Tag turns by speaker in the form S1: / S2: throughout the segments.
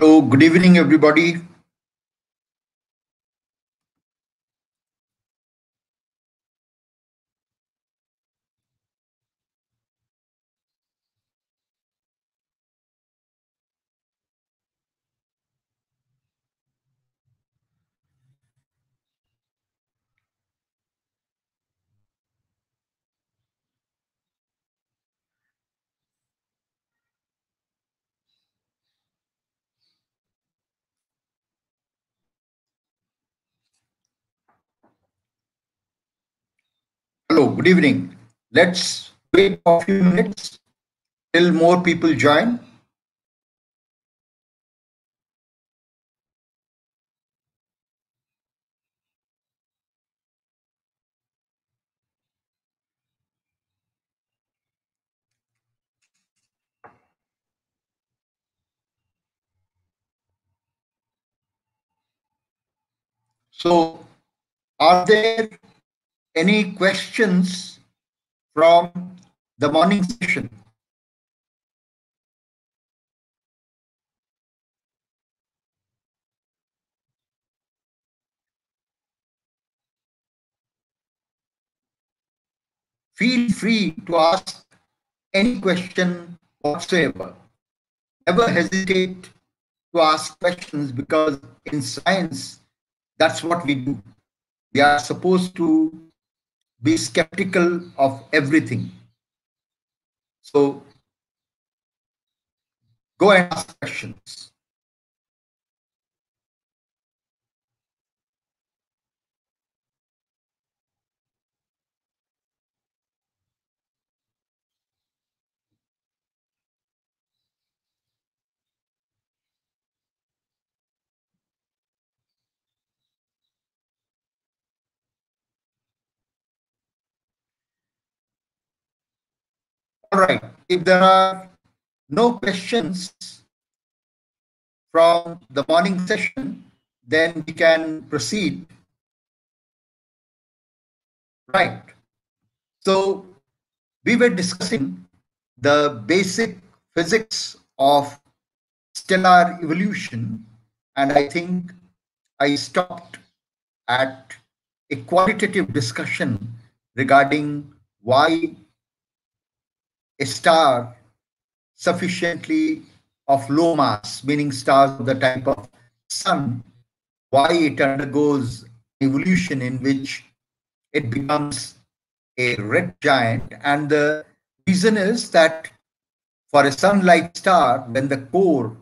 S1: Hello, good evening, everybody. Hello, good evening. Let's wait a few minutes till more people join. So, are there any questions from the morning session? Feel free to ask any question whatsoever. Never hesitate to ask questions because in science, that's what we do. We are supposed to be skeptical of everything. So go and ask questions. All right. If there are no questions from the morning session, then we can proceed. Right. So we were discussing the basic physics of stellar evolution, and I think I stopped at a qualitative discussion regarding why a star sufficiently of low mass, meaning stars of the type of sun, why it undergoes evolution in which it becomes a red giant. And the reason is that for a sun-like star, when the core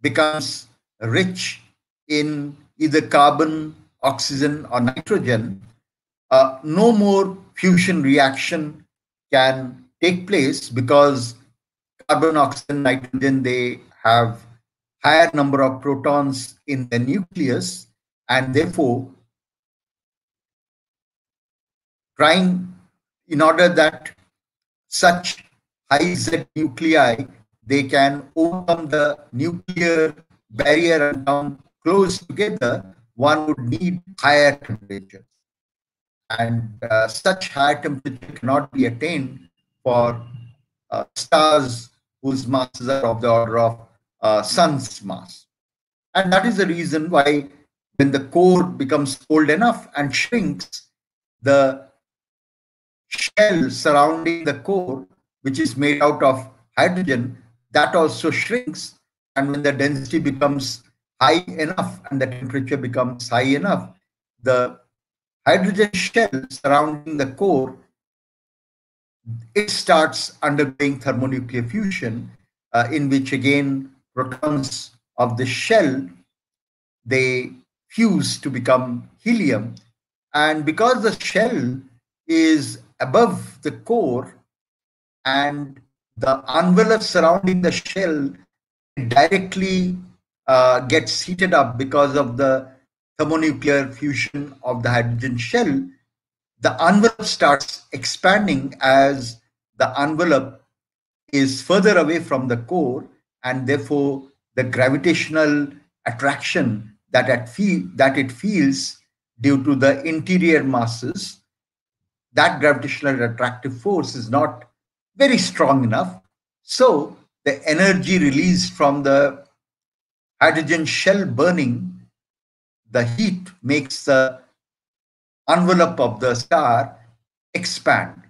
S1: becomes rich in either carbon, oxygen, or nitrogen, uh, no more fusion reaction can take place because carbon, oxygen, nitrogen, they have higher number of protons in the nucleus and therefore trying in order that such high Z nuclei they can overcome the nuclear barrier and come close together, one would need higher temperatures and uh, such high temperature cannot be attained for uh, stars whose masses are of the order of uh, sun's mass. And that is the reason why when the core becomes cold enough and shrinks, the shell surrounding the core, which is made out of hydrogen, that also shrinks. And when the density becomes high enough and the temperature becomes high enough, the hydrogen shell surrounding the core, it starts undergoing thermonuclear fusion, uh, in which again protons of the shell they fuse to become helium, and because the shell is above the core and the envelope surrounding the shell directly uh, gets heated up because of the thermonuclear fusion of the hydrogen shell, the envelope starts expanding as the envelope is further away from the core, and therefore the gravitational attraction that it, feel, that it feels due to the interior masses, that gravitational attractive force is not very strong enough. So the the energy released from the hydrogen shell burning, the heat makes the envelope of the star expand.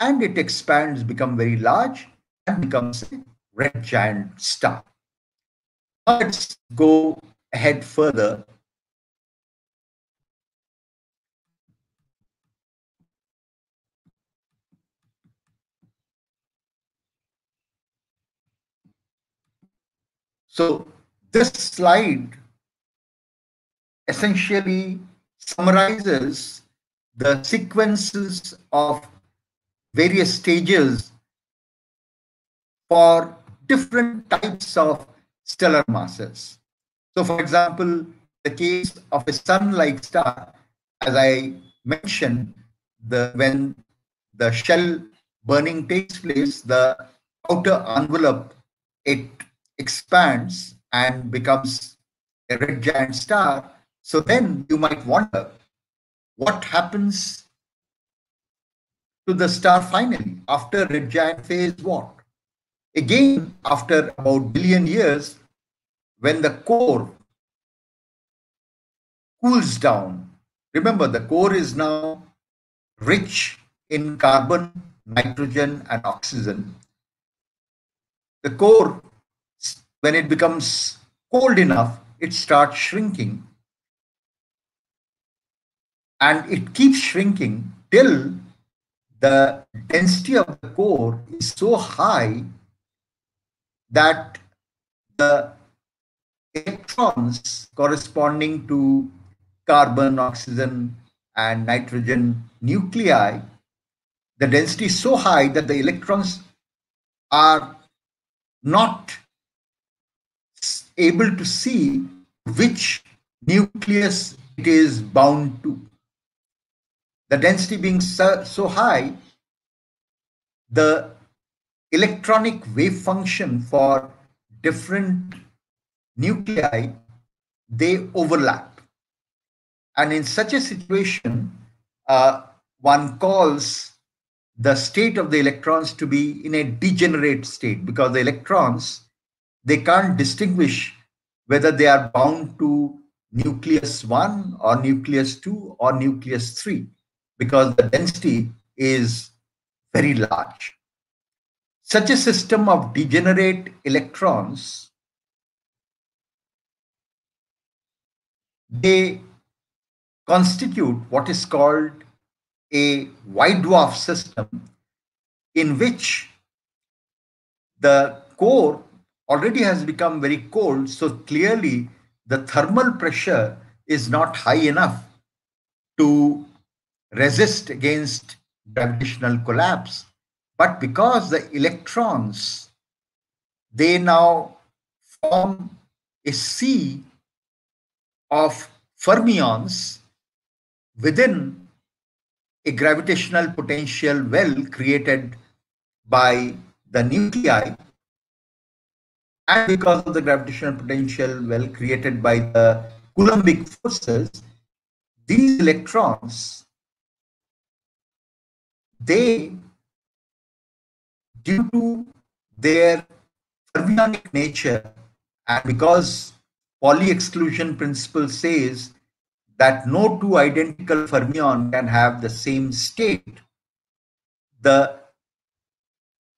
S1: And it expands, become very large, and becomes a red giant star. Let's go ahead further So this slide essentially summarizes the sequences of various stages for different types of stellar masses. So for example, the case of a sun-like star, as I mentioned, the when the shell burning takes place, the outer envelope, it expands and becomes a red giant star, so then you might wonder what happens to the star finally after red giant phase what? Again, after about billion years, when the core cools down, remember the core is now rich in carbon, nitrogen, and oxygen. The core when it becomes cold enough, it starts shrinking. And it keeps shrinking till the density of the core is so high that the electrons corresponding to carbon, oxygen, and nitrogen nuclei, the density is so high that the electrons are not able to see which nucleus it is bound to. The density being so, so high, the electronic wave function for different nuclei, they overlap. And in such a situation, uh, one calls the state of the electrons to be in a degenerate state because the electrons they can't distinguish whether they are bound to nucleus 1 or nucleus 2 or nucleus 3 because the density is very large. Such a system of degenerate electrons, they constitute what is called a white dwarf system in which the core already has become very cold. So clearly the thermal pressure is not high enough to resist against gravitational collapse. But because the electrons, they now form a sea of fermions within a gravitational potential well created by the nuclei and because of the gravitational potential well created by the Coulombic forces, these electrons, they, due to their fermionic nature, and because Pauli exclusion principle says that no two identical fermion can have the same state, the,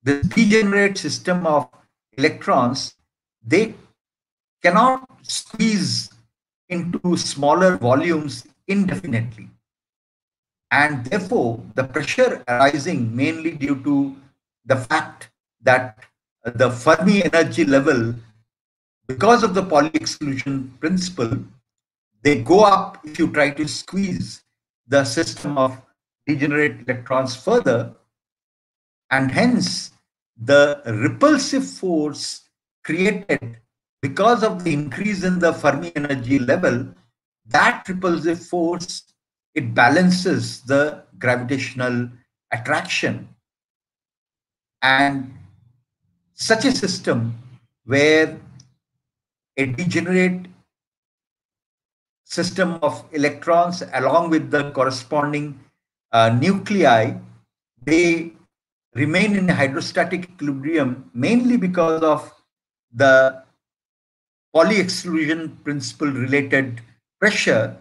S1: the degenerate system of electrons they cannot squeeze into smaller volumes indefinitely. And therefore, the pressure arising mainly due to the fact that the Fermi energy level, because of the Pauli exclusion principle, they go up if you try to squeeze the system of degenerate electrons further. And hence, the repulsive force created because of the increase in the Fermi energy level, that repulsive force, it balances the gravitational attraction. And such a system where a degenerate system of electrons along with the corresponding uh, nuclei, they remain in hydrostatic equilibrium mainly because of the Pauli exclusion principle related pressure,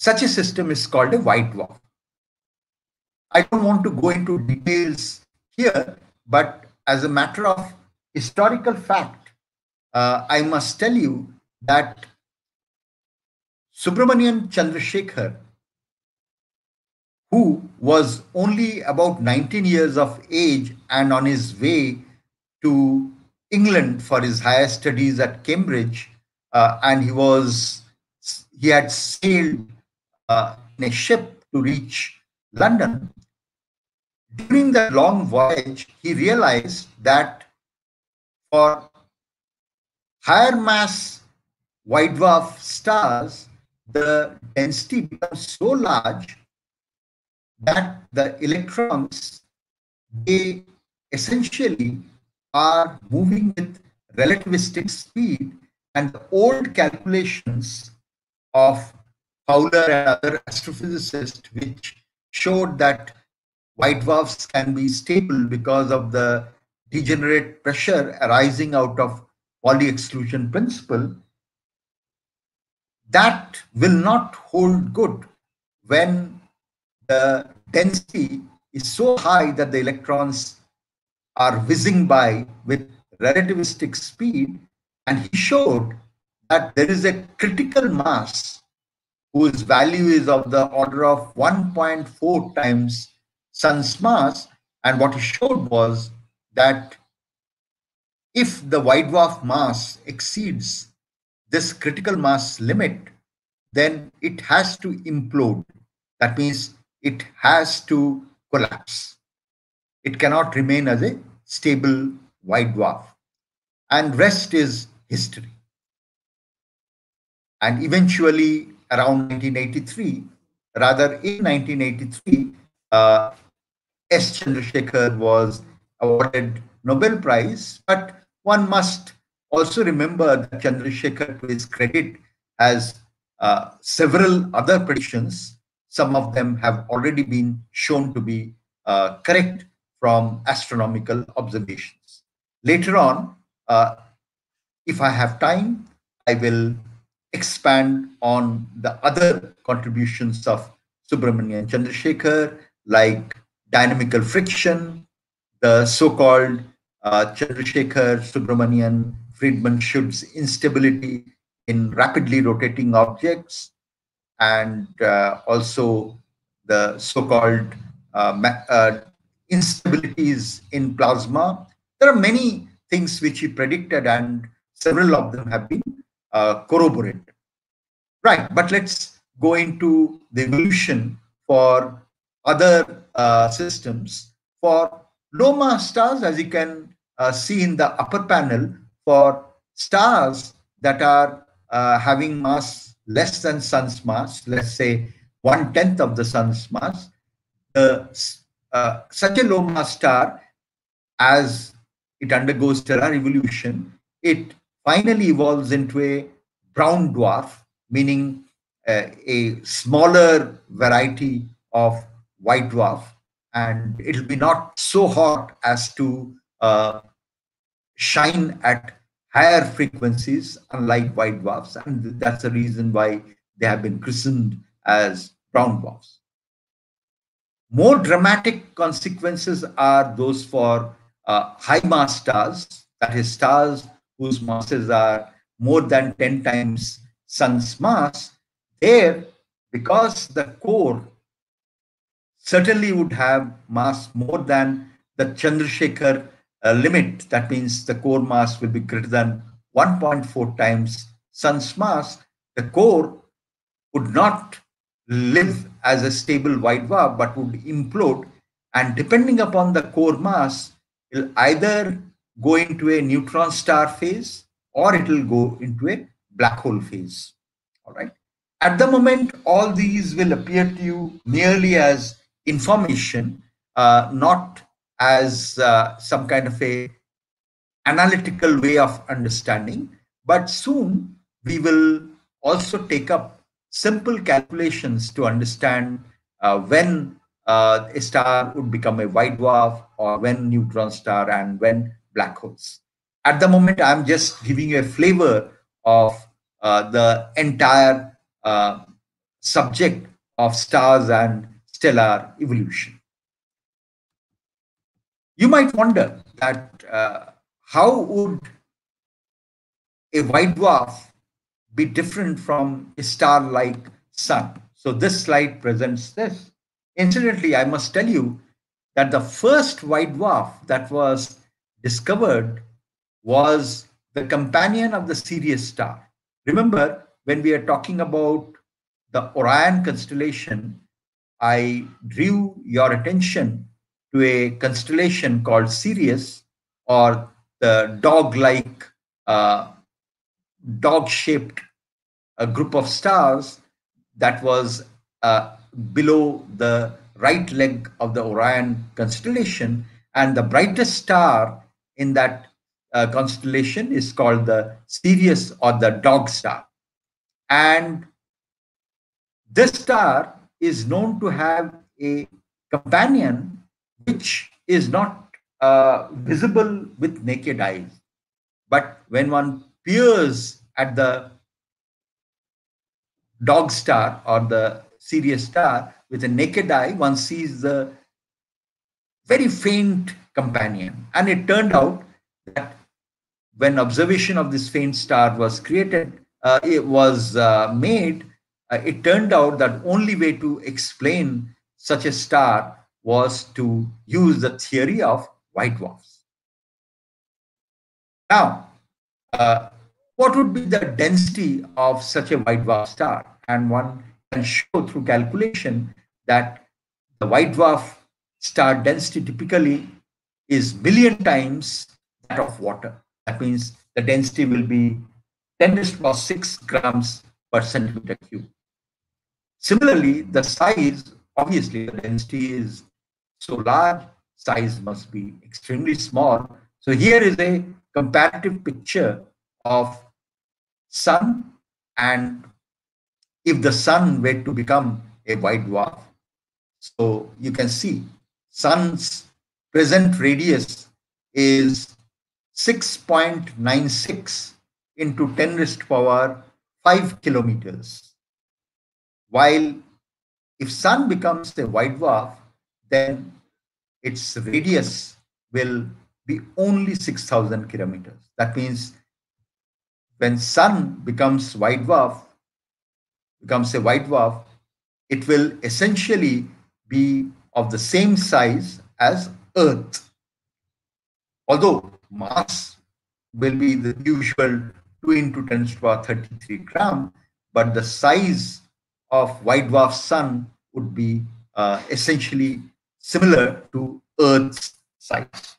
S1: such a system is called a white dwarf. I don't want to go into details here, but as a matter of historical fact, uh, I must tell you that Subramanian Chandrasekhar, who was only about 19 years of age and on his way to England for his higher studies at Cambridge, uh, and he was he had sailed uh, in a ship to reach London. During that long voyage, he realized that for higher mass white dwarf stars, the density becomes so large that the electrons they essentially are moving with relativistic speed and the old calculations of Fowler and other astrophysicists which showed that white dwarfs can be stable because of the degenerate pressure arising out of Pauli exclusion principle that will not hold good when the density is so high that the electrons are whizzing by with relativistic speed. And he showed that there is a critical mass whose value is of the order of 1.4 times sun's mass. And what he showed was that if the white dwarf mass exceeds this critical mass limit, then it has to implode. That means it has to collapse. It cannot remain as a stable white dwarf. And rest is history. And eventually, around 1983, rather in 1983, uh, S. Chandrasekhar was awarded Nobel Prize. But one must also remember that Chandrasekhar, to his credit, has uh, several other predictions. Some of them have already been shown to be uh, correct from astronomical observations. Later on, uh, if I have time, I will expand on the other contributions of Subramanian Chandrasekhar, like dynamical friction, the so-called uh, Chandrasekhar Subramanian Friedman Schutz instability in rapidly rotating objects, and uh, also the so-called uh, uh instabilities in plasma. There are many things which he predicted, and several of them have been uh, corroborated. Right, but let's go into the evolution for other uh, systems. For low mass stars, as you can uh, see in the upper panel, for stars that are uh, having mass less than sun's mass, let's say one tenth of the sun's mass, uh, such a low mass star, as it undergoes stellar evolution, it finally evolves into a brown dwarf, meaning uh, a smaller variety of white dwarf, and it'll be not so hot as to uh, shine at higher frequencies, unlike white dwarfs, and that's the reason why they have been christened as brown dwarfs. More dramatic consequences are those for uh, high mass stars, that is, stars whose masses are more than 10 times sun's mass. There, because the core certainly would have mass more than the Chandrasekhar uh, limit, that means the core mass will be greater than 1.4 times sun's mass, the core would not live as a stable white dwarf but would implode and depending upon the core mass will either go into a neutron star phase or it will go into a black hole phase. All right? At the moment all these will appear to you merely as information uh, not as uh, some kind of a analytical way of understanding. But soon we will also take up simple calculations to understand uh, when uh, a star would become a white dwarf or when neutron star and when black holes. At the moment, I'm just giving you a flavor of uh, the entire uh, subject of stars and stellar evolution. You might wonder that uh, how would a white dwarf be different from a star like sun? So this slide presents this. Incidentally, I must tell you that the first white dwarf that was discovered was the companion of the Sirius star. Remember, when we are talking about the Orion constellation, I drew your attention to a constellation called Sirius or the dog-like, uh, dog-shaped a group of stars that was uh, below the right leg of the Orion constellation. And the brightest star in that uh, constellation is called the Sirius or the dog star. And this star is known to have a companion which is not uh, visible with naked eyes. But when one peers at the dog star or the Sirius star with a naked eye, one sees the very faint companion. And it turned out that when observation of this faint star was created, uh, it was uh, made, uh, it turned out that only way to explain such a star was to use the theory of white dwarfs. Now, uh, what would be the density of such a white dwarf star? And one can show through calculation that the white dwarf star density typically is billion times that of water. That means the density will be 10 to the power 6 grams per centimeter cube. Similarly, the size, obviously, the density is so large, size must be extremely small. So here is a comparative picture of sun and if the sun were to become a white dwarf. So you can see sun's present radius is 6.96 into 10 raised power 5 kilometers. While if sun becomes a white dwarf, then its radius will be only 6000 kilometers. That means when sun becomes white dwarf, becomes a white dwarf, it will essentially be of the same size as Earth. Although mass will be the usual 2 into 10 to the power 33 gram, but the size of white dwarf sun would be uh, essentially similar to Earth's size.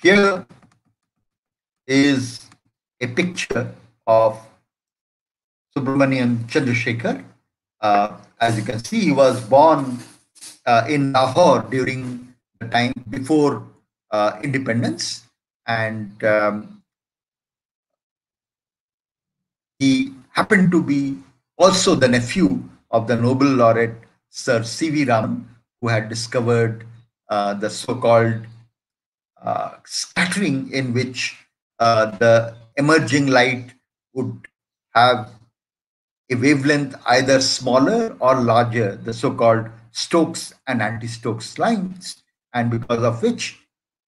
S1: Here is a picture of Subramanian Chandrasekhar. Uh, as you can see, he was born uh, in Lahore during the time before uh, independence, and um, he happened to be also the nephew of the Nobel laureate Sir C.V. Raman, who had discovered uh, the so-called uh, scattering in which uh, the emerging light would have a wavelength either smaller or larger, the so-called Stokes and anti-Stokes lines, and because of which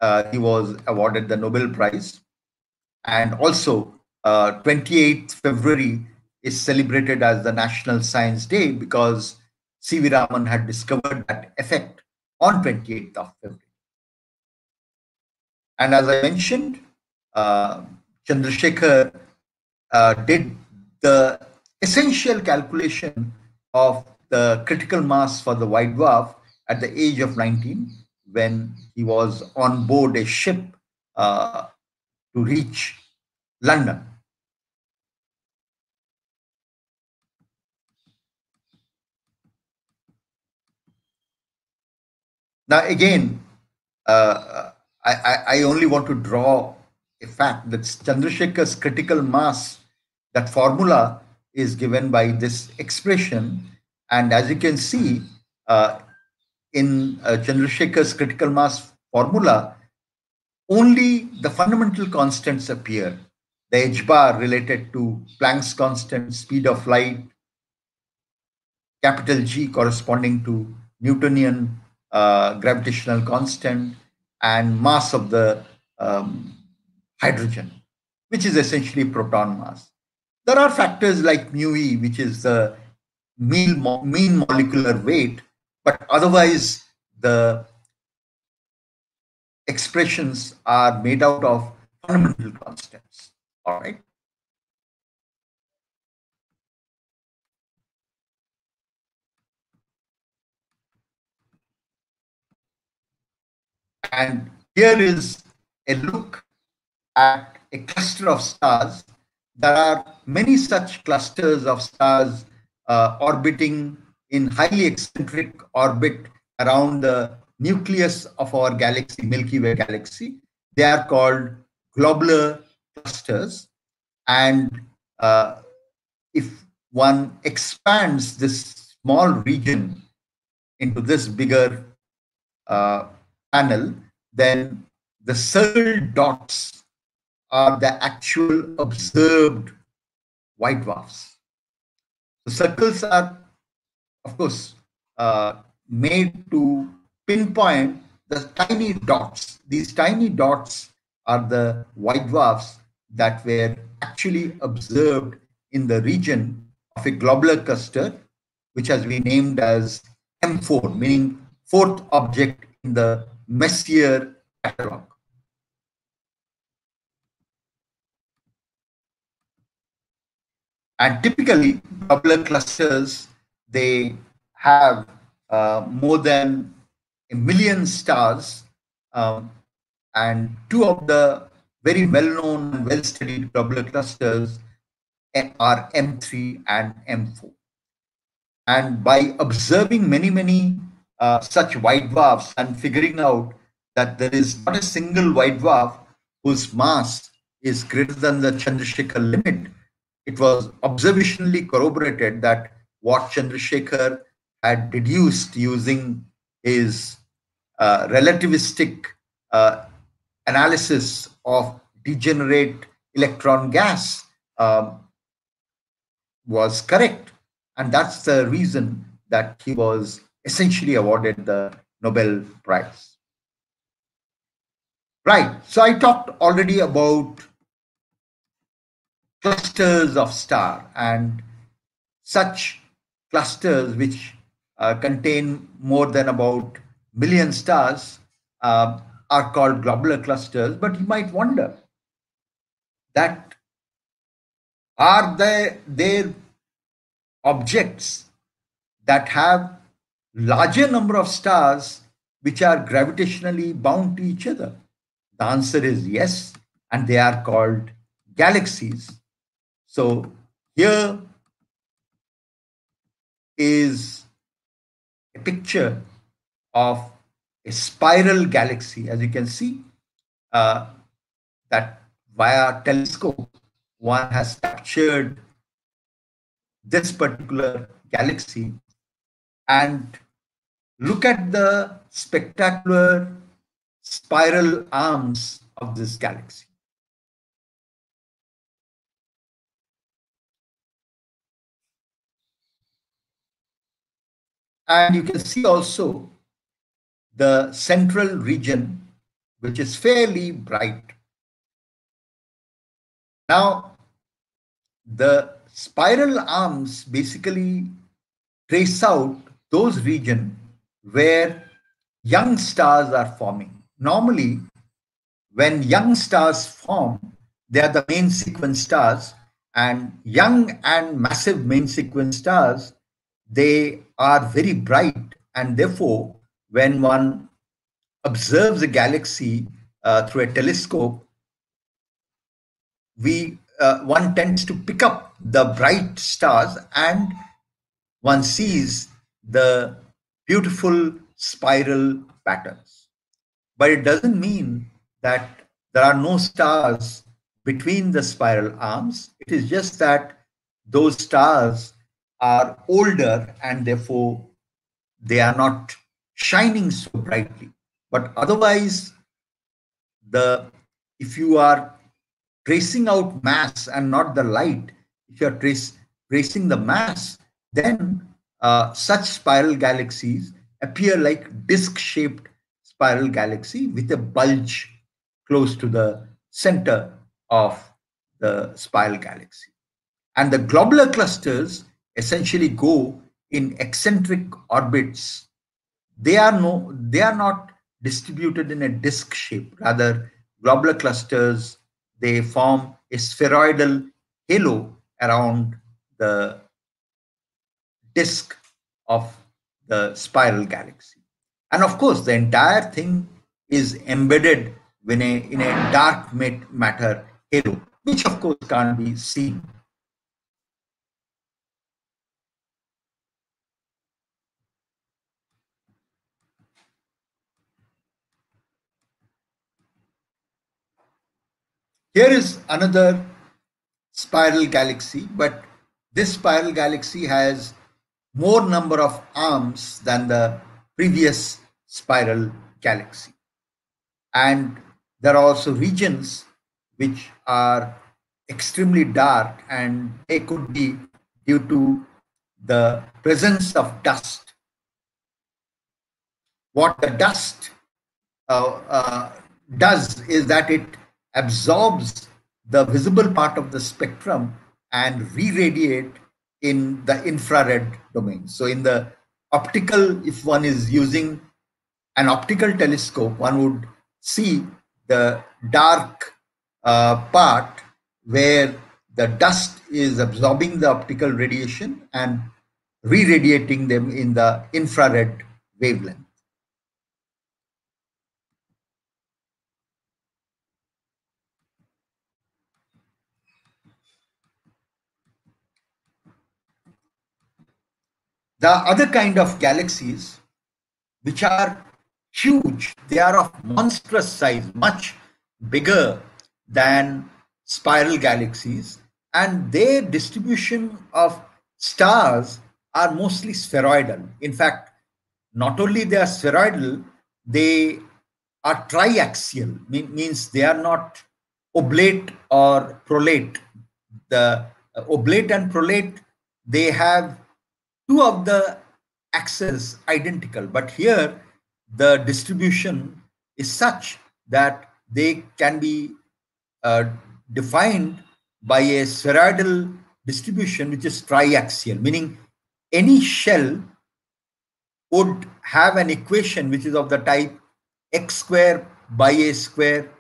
S1: uh, he was awarded the Nobel Prize. And also, uh, 28th February is celebrated as the National Science Day because C.V. Raman had discovered that effect on 28th of February. And as I mentioned, Chandrasekhar uh, did the essential calculation of the critical mass for the white dwarf at the age of 19 when he was on board a ship uh, to reach London. Now, again, uh, I, I only want to draw a fact that Chandrasekhar's critical mass, that formula is given by this expression. And as you can see, uh, in uh, Chandrasekhar's critical mass formula, only the fundamental constants appear. The h bar related to Planck's constant, speed of light, capital G corresponding to Newtonian uh, gravitational constant, and mass of the um, hydrogen, which is essentially proton mass. There are factors like mu e, which is the mean, mean molecular weight, but otherwise the expressions are made out of fundamental constants. All right. And here is a look at a cluster of stars. There are many such clusters of stars uh, orbiting in highly eccentric orbit around the nucleus of our galaxy, Milky Way galaxy. They are called globular clusters. And uh, if one expands this small region into this bigger uh, panel, then the circled dots are the actual observed white dwarfs. The circles are, of course, uh, made to pinpoint the tiny dots. These tiny dots are the white dwarfs that were actually observed in the region of a globular cluster, which has been named as M4, meaning fourth object in the Messier catalog. And typically, globular clusters, they have uh, more than a million stars. Um, and two of the very well-known and well-studied globular clusters are M3 and M4. And by observing many, many uh, such white dwarfs and figuring out that there is not a single white dwarf whose mass is greater than the Chandrasekhar limit, it was observationally corroborated that what Chandrasekhar had deduced using his uh, relativistic uh, analysis of degenerate electron gas um, was correct. And that's the reason that he was essentially awarded the Nobel Prize. Right, so I talked already about clusters of star and such clusters which uh, contain more than about million stars uh, are called globular clusters but you might wonder that are there objects that have larger number of stars which are gravitationally bound to each other? The answer is yes, and they are called galaxies. So here is a picture of a spiral galaxy. As you can see, uh, that via telescope, one has captured this particular galaxy and look at the spectacular spiral arms of this galaxy. And you can see also the central region, which is fairly bright. Now, the spiral arms basically trace out those regions where young stars are forming. Normally, when young stars form, they are the main sequence stars, and young and massive main sequence stars, they are very bright, and therefore, when one observes a galaxy uh, through a telescope, we uh, one tends to pick up the bright stars and one sees the beautiful spiral patterns. But it doesn't mean that there are no stars between the spiral arms. It is just that those stars are older and therefore they are not shining so brightly. But otherwise, the if you are tracing out mass and not the light, if you are trace, tracing the mass, then uh, such spiral galaxies appear like disc-shaped spiral galaxy with a bulge close to the center of the spiral galaxy. And the globular clusters essentially go in eccentric orbits. They are no, they are not distributed in a disk shape. Rather, globular clusters they form a spheroidal halo around the disk of the spiral galaxy. And of course, the entire thing is embedded in a, in a dark matter halo, which of course can't be seen. Here is another spiral galaxy, but this spiral galaxy has more number of arms than the previous spiral galaxy. And there are also regions which are extremely dark and they could be due to the presence of dust. What the dust uh, uh, does is that it absorbs the visible part of the spectrum and re-radiate in the infrared domain. So in the optical, if one is using an optical telescope, one would see the dark uh, part where the dust is absorbing the optical radiation and re-radiating them in the infrared wavelength. The other kind of galaxies, which are huge, they are of monstrous size, much bigger than spiral galaxies, and their distribution of stars are mostly spheroidal. In fact, not only they are spheroidal, they are triaxial, means they are not oblate or prolate. The uh, oblate and prolate, they have two of the axes identical, but here the distribution is such that they can be uh, defined by a spheroidal distribution which is triaxial, meaning any shell would have an equation which is of the type x square by a square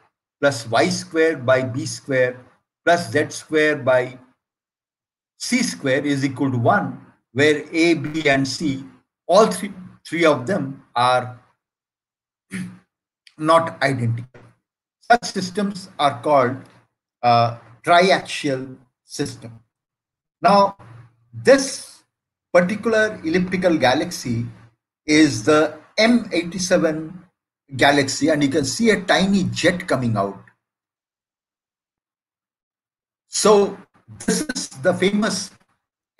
S1: plus y square by b square plus z square by c square is equal to 1 where A, B, and C, all three, three of them are not identical. Such systems are called uh, triaxial system. Now, this particular elliptical galaxy is the M87 galaxy, and you can see a tiny jet coming out. So, this is the famous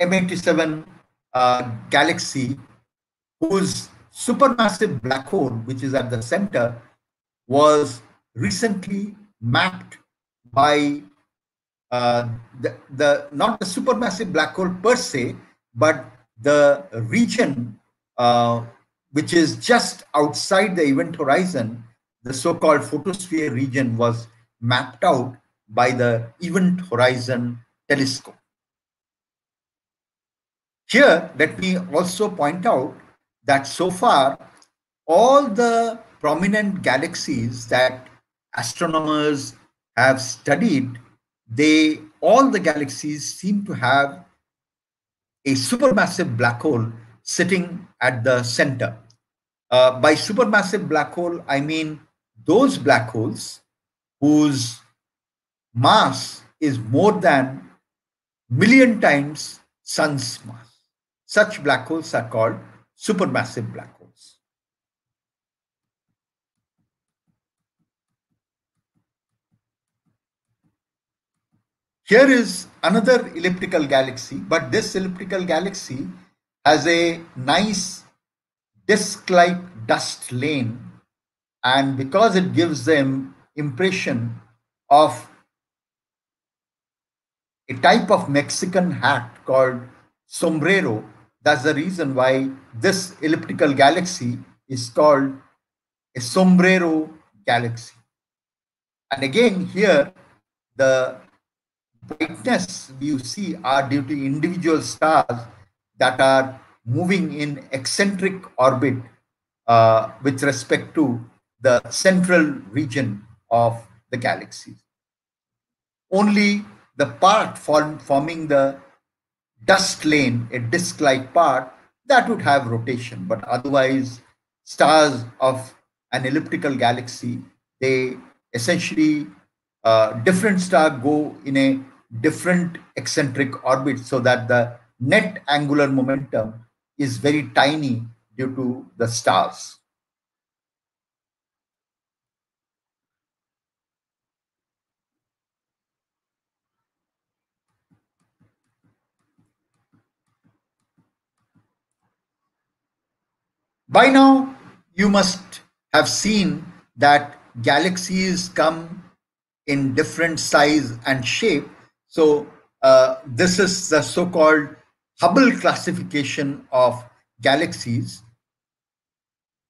S1: M87 uh, galaxy whose supermassive black hole, which is at the center, was recently mapped by uh, the, the not the supermassive black hole per se, but the region uh, which is just outside the event horizon, the so-called photon sphere region was mapped out by the Event Horizon Telescope. Here, let me also point out that so far, all the prominent galaxies that astronomers have studied, they all the galaxies seem to have a supermassive black hole sitting at the center. Uh, by supermassive black hole, I mean those black holes whose mass is more than million times sun's mass. Such black holes are called supermassive black holes. Here is another elliptical galaxy, but this elliptical galaxy has a nice disc-like dust lane and because it gives them impression of a type of Mexican hat called sombrero that's the reason why this elliptical galaxy is called a sombrero galaxy. And again, here the brightness you see are due to individual stars that are moving in eccentric orbit uh, with respect to the central region of the galaxy. Only the part form, forming the dust lane, a disk-like part, that would have rotation. But otherwise, stars of an elliptical galaxy, they essentially, uh, different stars go in a different eccentric orbit so that the net angular momentum is very tiny due to the stars. By now, you must have seen that galaxies come in different size and shape. So uh, this is the so-called Hubble classification of galaxies,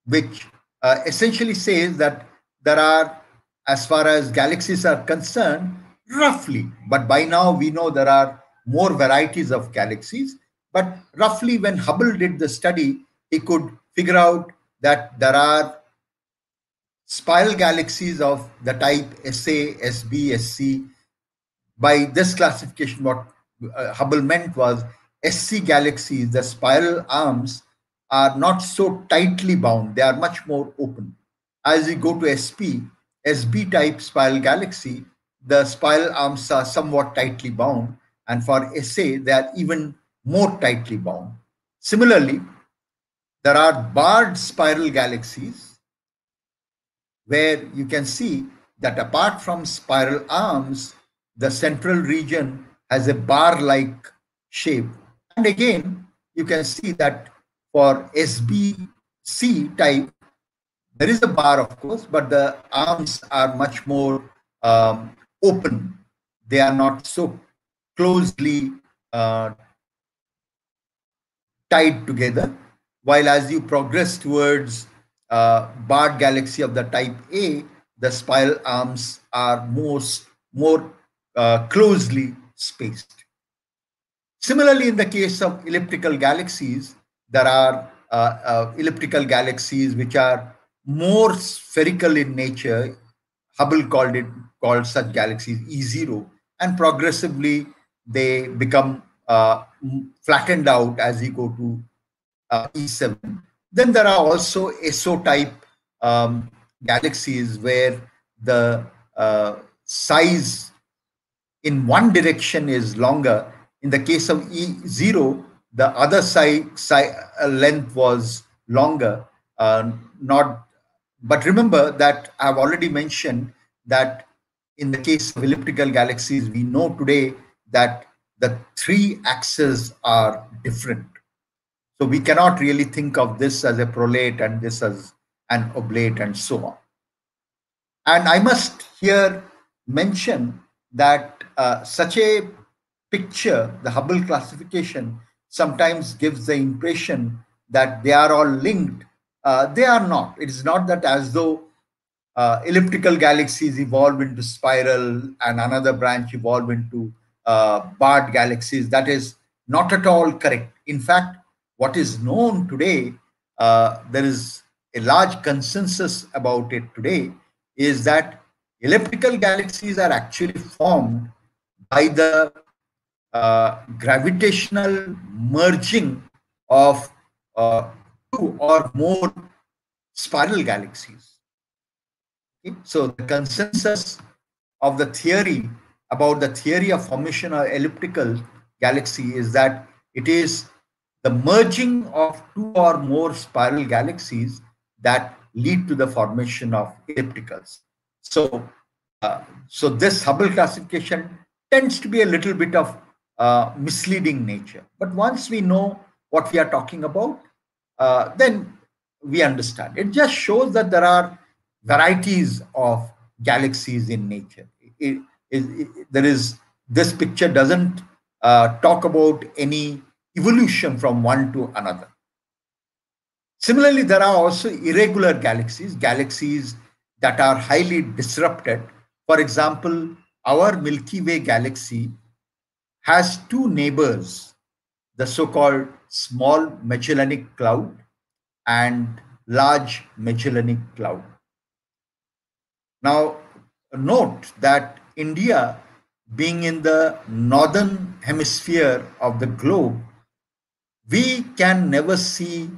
S1: which uh, essentially says that there are, as far as galaxies are concerned, roughly, but by now we know there are more varieties of galaxies, but roughly when Hubble did the study, he could figure out that there are spiral galaxies of the type SA, SB, SC. By this classification, what uh, Hubble meant was SC galaxies, the spiral arms are not so tightly bound, they are much more open. As we go to SP, SB type spiral galaxy, the spiral arms are somewhat tightly bound, and for SA, they are even more tightly bound. Similarly, there are barred spiral galaxies where you can see that apart from spiral arms, the central region has a bar-like shape. And again, you can see that for SBC type, there is a bar, of course, but the arms are much more um, open. They are not so closely uh, tied together. While as you progress towards uh, barred galaxy of the type A, the spiral arms are most, more uh, closely spaced. Similarly, in the case of elliptical galaxies, there are uh, uh, elliptical galaxies which are more spherical in nature. Hubble called it called such galaxies E0, and progressively they become uh, flattened out as you go to uh, E7. Then there are also S0 type um, galaxies where the uh, size in one direction is longer. In the case of E0, the other side, uh, length was longer. Uh, not, but remember that I've already mentioned that in the case of elliptical galaxies, we know today that the three axes are different. So we cannot really think of this as a prolate and this as an oblate and so on. And I must here mention that uh, such a picture, the Hubble classification, sometimes gives the impression that they are all linked. Uh, they are not. It is not that as though uh, elliptical galaxies evolve into spiral and another branch evolve into uh, barred galaxies. That is not at all correct. In fact, what is known today, uh, there is a large consensus about it today, is that elliptical galaxies are actually formed by the uh, gravitational merging of uh, two or more spiral galaxies. Okay? So the consensus of the theory about the theory of formation of elliptical galaxy is that it is the merging of two or more spiral galaxies that lead to the formation of ellipticals. So, uh, so this Hubble classification tends to be a little bit of uh, misleading nature. But once we know what we are talking about, uh, then we understand. It just shows that there are varieties of galaxies in nature. It, it, it, there is this picture doesn't uh, talk about any evolution from one to another. Similarly, there are also irregular galaxies, galaxies that are highly disrupted. For example, our Milky Way galaxy has two neighbors, the so-called small Magellanic Cloud and large Magellanic Cloud. Now, note that India, being in the northern hemisphere of the globe, we can never see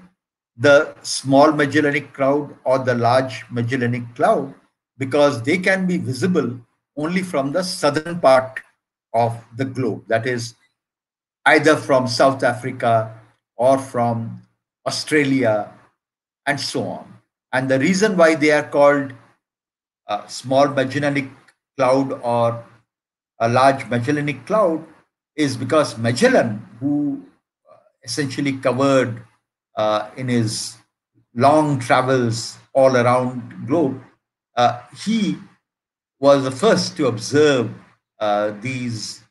S1: the small Magellanic Cloud or the large Magellanic Cloud because they can be visible only from the southern part of the globe. That is either from South Africa or from Australia and so on. And the reason why they are called a small Magellanic Cloud or a large Magellanic Cloud is because Magellan, who essentially covered uh, in his long travels all around globe, uh, he was the first to observe uh, these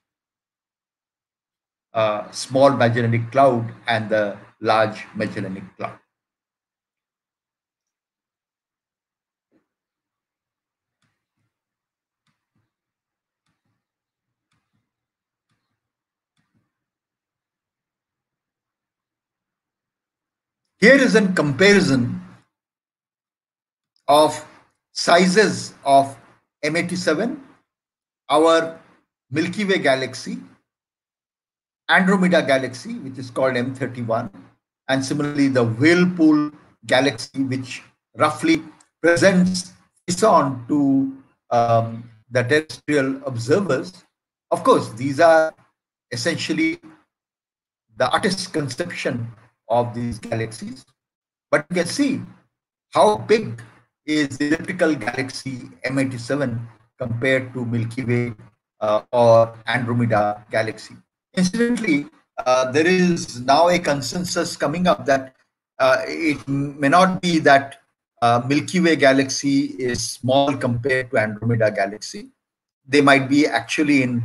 S1: uh, small Magellanic Cloud and the large Magellanic Cloud. Here is a comparison of sizes of M87, our Milky Way galaxy, Andromeda galaxy, which is called M31, and similarly the Whirlpool galaxy, which roughly presents on to um, the terrestrial observers. Of course, these are essentially the artist's conception of these galaxies. But you can see how big is the elliptical galaxy M87 compared to Milky Way uh, or Andromeda galaxy. Incidentally, uh, there is now a consensus coming up that uh, it may not be that uh, Milky Way galaxy is small compared to Andromeda galaxy. They might be actually in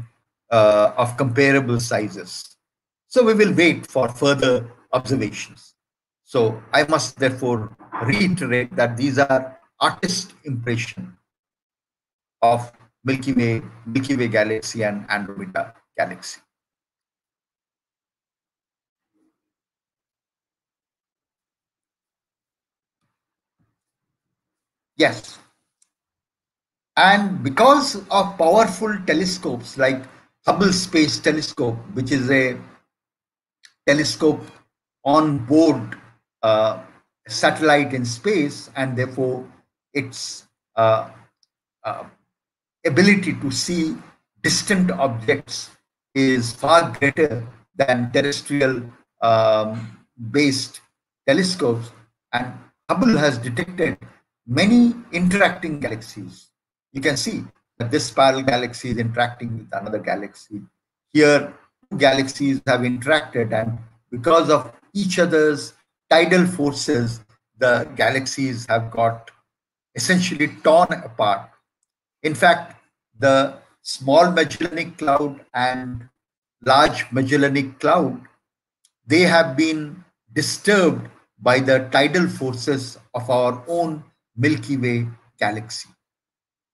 S1: uh, of comparable sizes. So we will wait for further observations. So I must therefore reiterate that these are artist impression of Milky Way, Milky Way galaxy and Andromeda galaxy. Yes. And because of powerful telescopes like Hubble Space Telescope, which is a telescope on board uh, satellite in space, and therefore its uh, uh, ability to see distant objects is far greater than terrestrial um, based telescopes. And Hubble has detected many interacting galaxies. You can see that this spiral galaxy is interacting with another galaxy. Here, two galaxies have interacted, and because of each other's tidal forces, the galaxies have got essentially torn apart. In fact, the small Magellanic Cloud and large Magellanic Cloud, they have been disturbed by the tidal forces of our own Milky Way galaxy.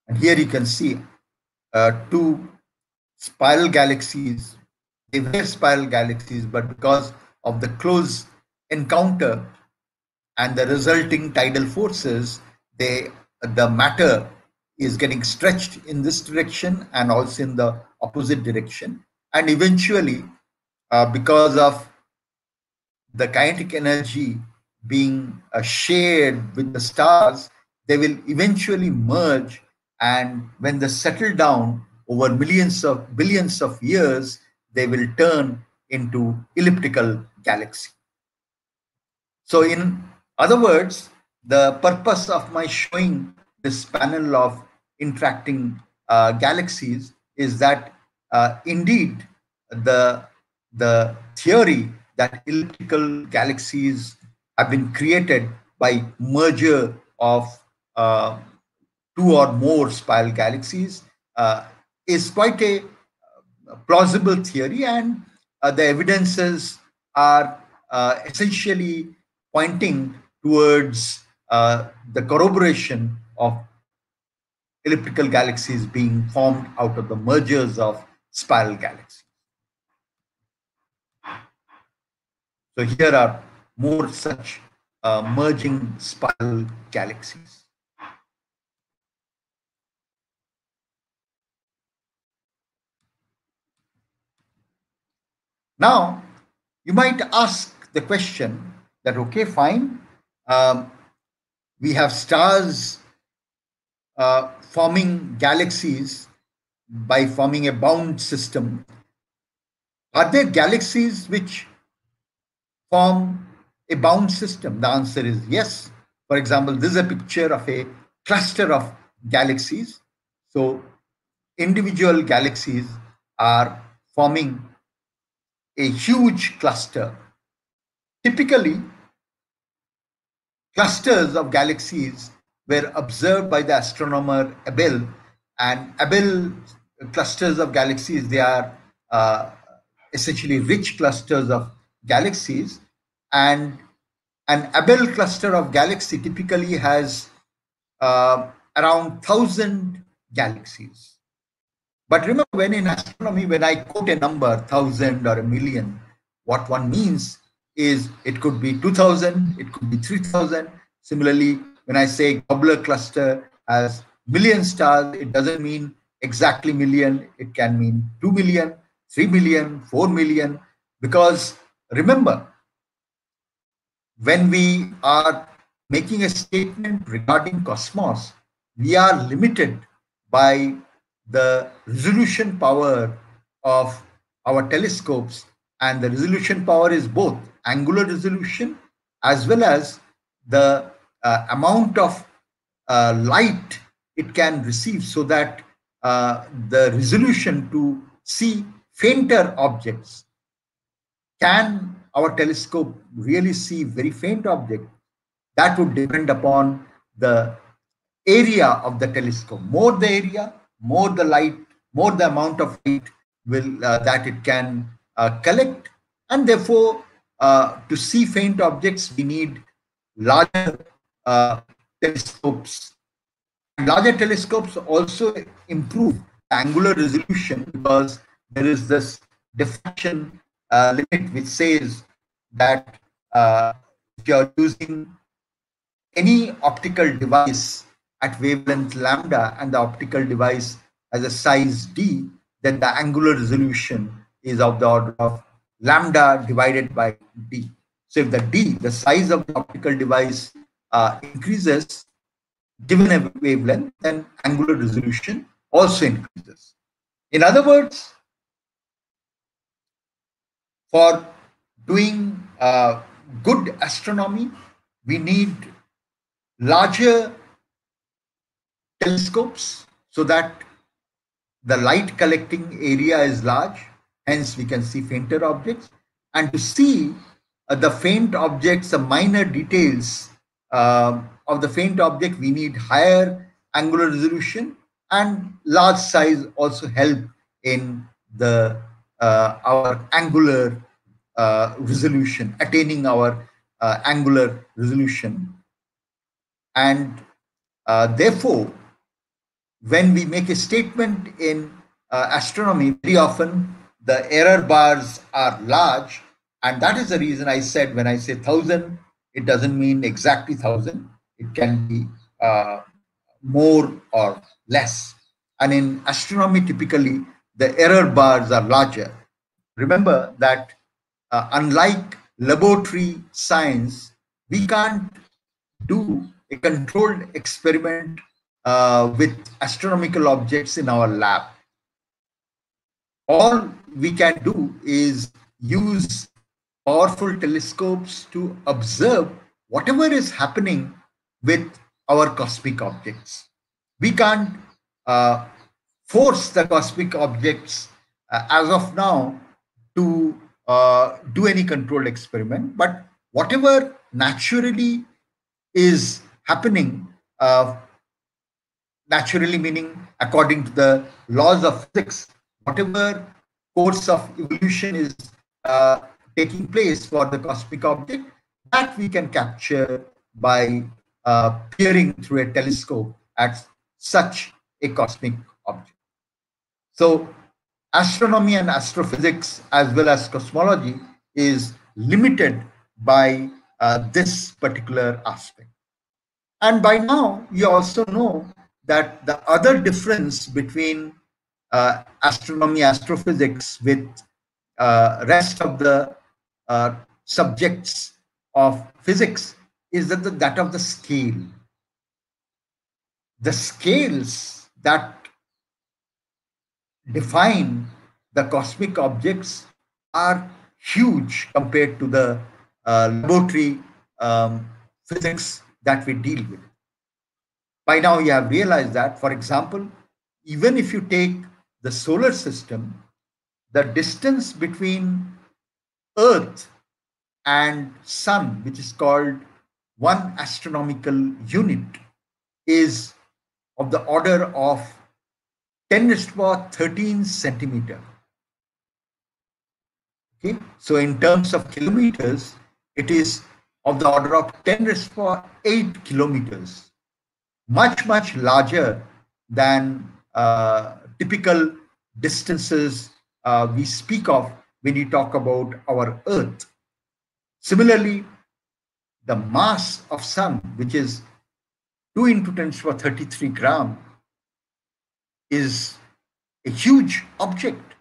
S1: And here you can see uh, two spiral galaxies. They were spiral galaxies, but because of the close encounter and the resulting tidal forces, they the matter is getting stretched in this direction and also in the opposite direction. And eventually, uh, because of the kinetic energy being uh, shared with the stars, they will eventually merge. And when they settle down over millions of billions of years, they will turn into elliptical galaxy. So, in other words, the purpose of my showing this panel of interacting uh, galaxies is that uh, indeed the, the theory that elliptical galaxies have been created by merger of uh, two or more spiral galaxies uh, is quite a plausible theory and uh, the evidences are uh, essentially pointing towards uh, the corroboration of elliptical galaxies being formed out of the mergers of spiral galaxies. So here are more such uh, merging spiral galaxies. Now, you might ask the question that, okay, fine, um, we have stars uh, forming galaxies by forming a bound system. Are there galaxies which form a bound system? The answer is yes. For example, this is a picture of a cluster of galaxies. So individual galaxies are forming a huge cluster. Typically, clusters of galaxies were observed by the astronomer Abell, and Abell clusters of galaxies, they are uh, essentially rich clusters of galaxies, and an Abell cluster of galaxy typically has uh, around 1000 galaxies. But remember, when in astronomy, when I quote a number, thousand or a million, what one means is it could be 2000, it could be 3000. Similarly, when I say globular cluster as million stars, it doesn't mean exactly million, it can mean 2 million, 3 million, 4 million. Because remember, when we are making a statement regarding cosmos, we are limited by the resolution power of our telescopes and the resolution power is both angular resolution as well as the uh, amount of uh, light it can receive so that uh, the resolution to see fainter objects can our telescope really see very faint object? That would depend upon the area of the telescope. More the area more the light, more the amount of light will uh, that it can uh, collect, and therefore uh, to see faint objects we need larger uh, telescopes. Larger telescopes also improve angular resolution because there is this diffraction uh, limit which says that if you are using any optical device at wavelength lambda and the optical device has a size d, then the angular resolution is of the order of lambda divided by d. So if the d, the size of the optical device uh, increases given a wavelength, then angular resolution also increases. In other words, for doing uh, good astronomy, we need larger telescopes so that the light collecting area is large, hence we can see fainter objects. And to see uh, the faint objects, the minor details uh, of the faint object, we need higher angular resolution and large size also help in the uh, our angular uh, resolution, attaining our uh, angular resolution. And uh, therefore, when we make a statement in uh, astronomy, very often the error bars are large. And that is the reason I said when I say 1000, it doesn't mean exactly 1000. It can be uh, more or less. And in astronomy, typically, the error bars are larger. Remember that uh, unlike laboratory science, we can't do a controlled experiment uh, with astronomical objects in our lab. All we can do is use powerful telescopes to observe whatever is happening with our cosmic objects. We can't uh, force the cosmic objects uh, as of now to uh, do any controlled experiment. But whatever naturally is happening, uh, naturally meaning according to the laws of physics, whatever course of evolution is uh, taking place for the cosmic object, that we can capture by uh, peering through a telescope at such a cosmic object. So astronomy and astrophysics as well as cosmology is limited by uh, this particular aspect. And by now, you also know that the other difference between uh, astronomy, astrophysics with uh, rest of the uh, subjects of physics is that the, that of the scale. The scales that define the cosmic objects are huge compared to the uh, laboratory um, physics that we deal with. By now, you have realized that, for example, even if you take the solar system, the distance between Earth and Sun, which is called one astronomical unit, is of the order of 10 to the power 13 centimeter. Okay, so in terms of kilometers, it is of the order of 10 to the power 8 kilometers, much, much larger than uh, typical distances uh, we speak of when we talk about our Earth. Similarly, the mass of Sun, which is 2 into 10 to the 33 gram, is a huge object,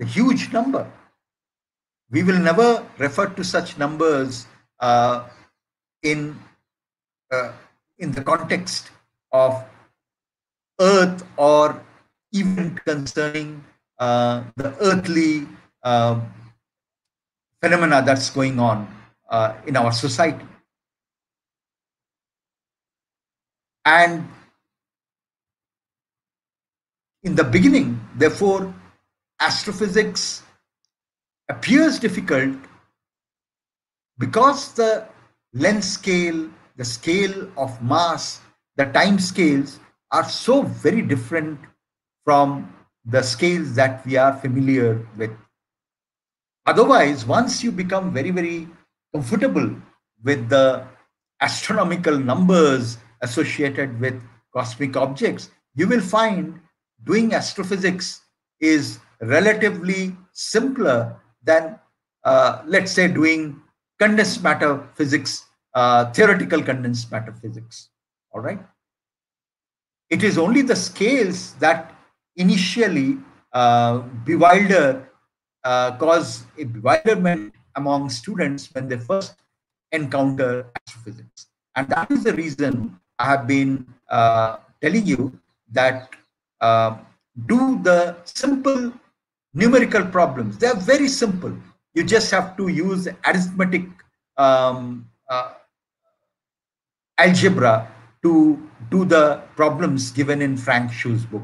S1: a huge number. We will never refer to such numbers uh, in uh, in the context of Earth or even concerning uh, the earthly uh, phenomena that's going on uh, in our society. And in the beginning, therefore, astrophysics appears difficult because the length scale, the scale of mass, the time scales are so very different from the scales that we are familiar with. Otherwise, once you become very, very comfortable with the astronomical numbers associated with cosmic objects, you will find doing astrophysics is relatively simpler than, uh, let's say, doing condensed matter physics, uh, theoretical condensed matter physics. All right. It is only the scales that initially uh, bewilder, uh, cause a bewilderment among students when they first encounter astrophysics. And that is the reason I have been uh, telling you that uh, do the simple numerical problems. They are very simple. You just have to use arithmetic um, uh, algebra to do the problems given in Frank Shu's book.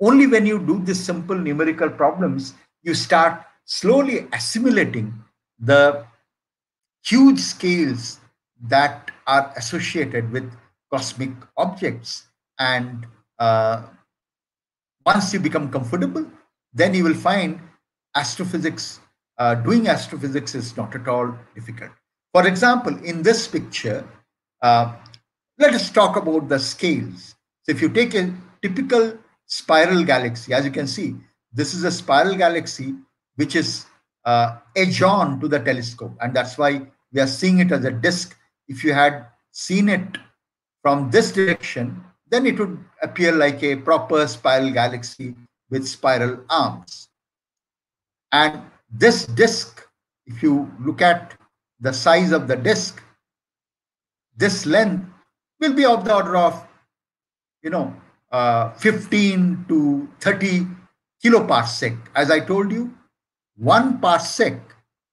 S1: Only when you do these simple numerical problems, you start slowly assimilating the huge scales that are associated with cosmic objects and uh, once you become comfortable, then you will find astrophysics, uh, doing astrophysics is not at all difficult. For example, in this picture, uh, let us talk about the scales. So if you take a typical spiral galaxy, as you can see, this is a spiral galaxy which is uh, edge on to the telescope. And that's why we are seeing it as a disk. If you had seen it from this direction, then it would appear like a proper spiral galaxy with spiral arms. And this disk, if you look at the size of the disk, this length will be of the order of, you know, uh, 15 to 30 kiloparsec. As I told you, one parsec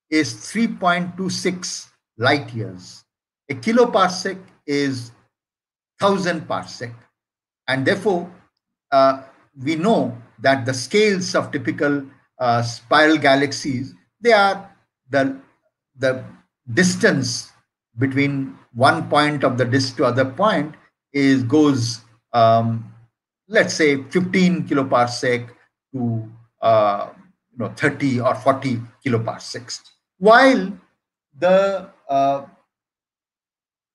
S1: is 3.26 light years. A kiloparsec is 1000 parsec. And therefore, uh, we know that the scales of typical uh, spiral galaxies, they are the, the distance between one point of the disk to other point is goes um, let's say 15 kiloparsec to uh, you know 30 or 40 kiloparsecs while the uh,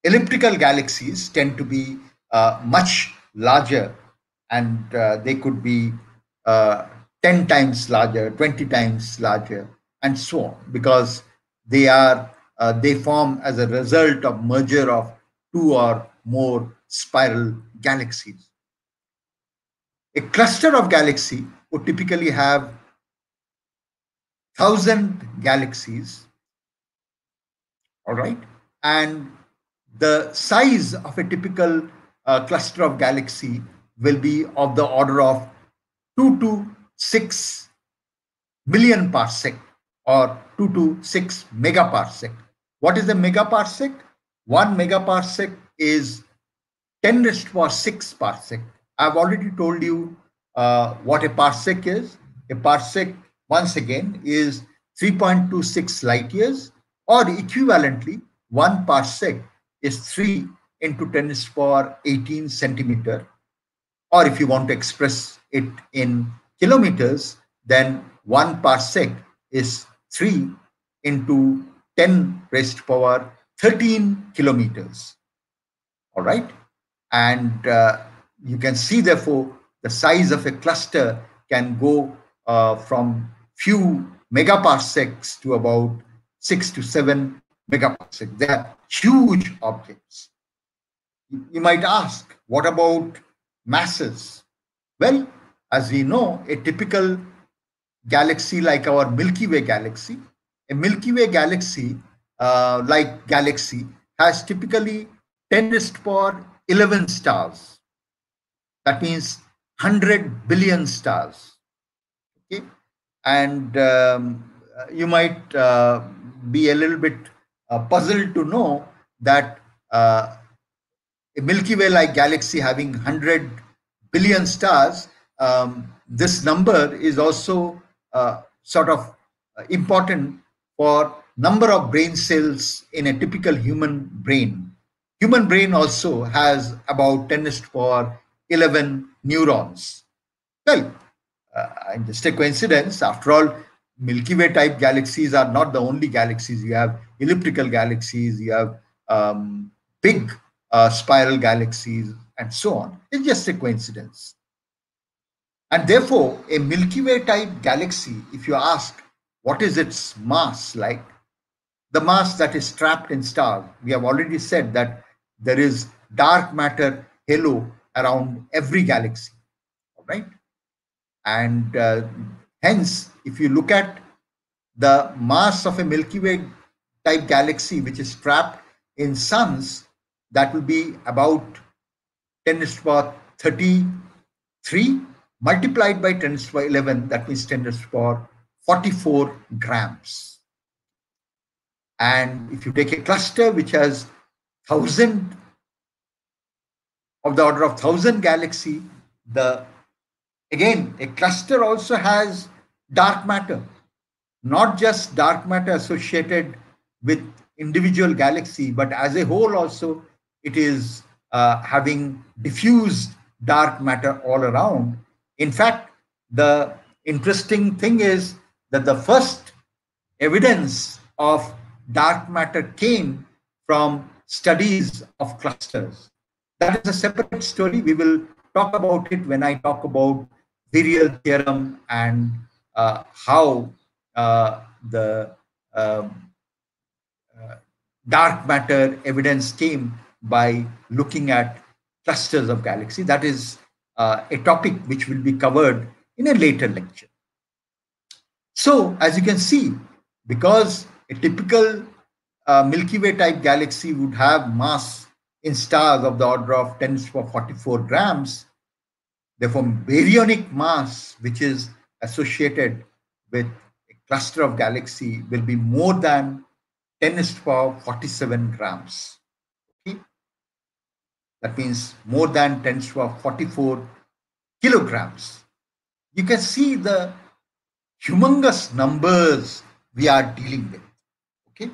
S1: elliptical galaxies tend to be uh, much larger and uh, they could be uh, 10 times larger 20 times larger and so on because they are uh, they form as a result of merger of two or more spiral galaxies a cluster of galaxy would typically have thousand galaxies all right and the size of a typical uh, cluster of galaxy will be of the order of 2 to 6 million parsec or 2 to 6 megaparsec. What is a megaparsec? 1 megaparsec is 10 raised to the power 6 parsec. I've already told you uh, what a parsec is. A parsec, once again, is 3.26 light years, or equivalently, one parsec is 3 into 10 raised power 18 centimeter. Or if you want to express it in kilometers, then one parsec is 3 into 10 raised power 13 kilometers. All right. And uh, you can see, therefore, the size of a cluster can go uh, from few megaparsecs to about six to seven megaparsecs. They are huge objects. You might ask, what about masses? Well, as we know, a typical galaxy like our Milky Way galaxy, a Milky Way galaxy uh, like galaxy has typically 10 raised to power 11 stars. That means 100 billion stars. Okay, and um, you might uh, be a little bit uh, puzzled to know that uh, a Milky Way like galaxy having 100 billion stars, um, this number is also uh, sort of uh, important for number of brain cells in a typical human brain. Human brain also has about 10 to power 11 neurons. Well, uh, just a coincidence. After all, Milky Way type galaxies are not the only galaxies. You have elliptical galaxies, you have um, big uh, spiral galaxies, and so on. It's just a coincidence. And therefore, a Milky Way type galaxy, if you ask what is its mass like, the mass that is trapped in stars, we have already said that there is dark matter halo around every galaxy, right? And uh, hence, if you look at the mass of a Milky Way type galaxy, which is trapped in suns, that will be about 10 to the power 33 multiplied by 10 to the power 11, that means 10 to the power 44 grams. And if you take a cluster which has 1000 of the order of 1000 galaxy, the again, a cluster also has dark matter, not just dark matter associated with individual galaxy, but as a whole also it is uh, having diffused dark matter all around. In fact, the interesting thing is that the first evidence of dark matter came from studies of clusters. That is a separate story. We will talk about it when I talk about virial theorem and uh, how uh, the um, uh, dark matter evidence came by looking at clusters of galaxies. That is uh, a topic which will be covered in a later lecture. So, as you can see, because a typical uh, Milky Way type galaxy would have mass in stars of the order of 10 to the 44 grams. Therefore, baryonic mass, which is associated with a cluster of galaxy, will be more than 10 to the power 47 grams. Okay? That means more than 10 to the power 44 kilograms. You can see the humongous numbers we are dealing with. Okay.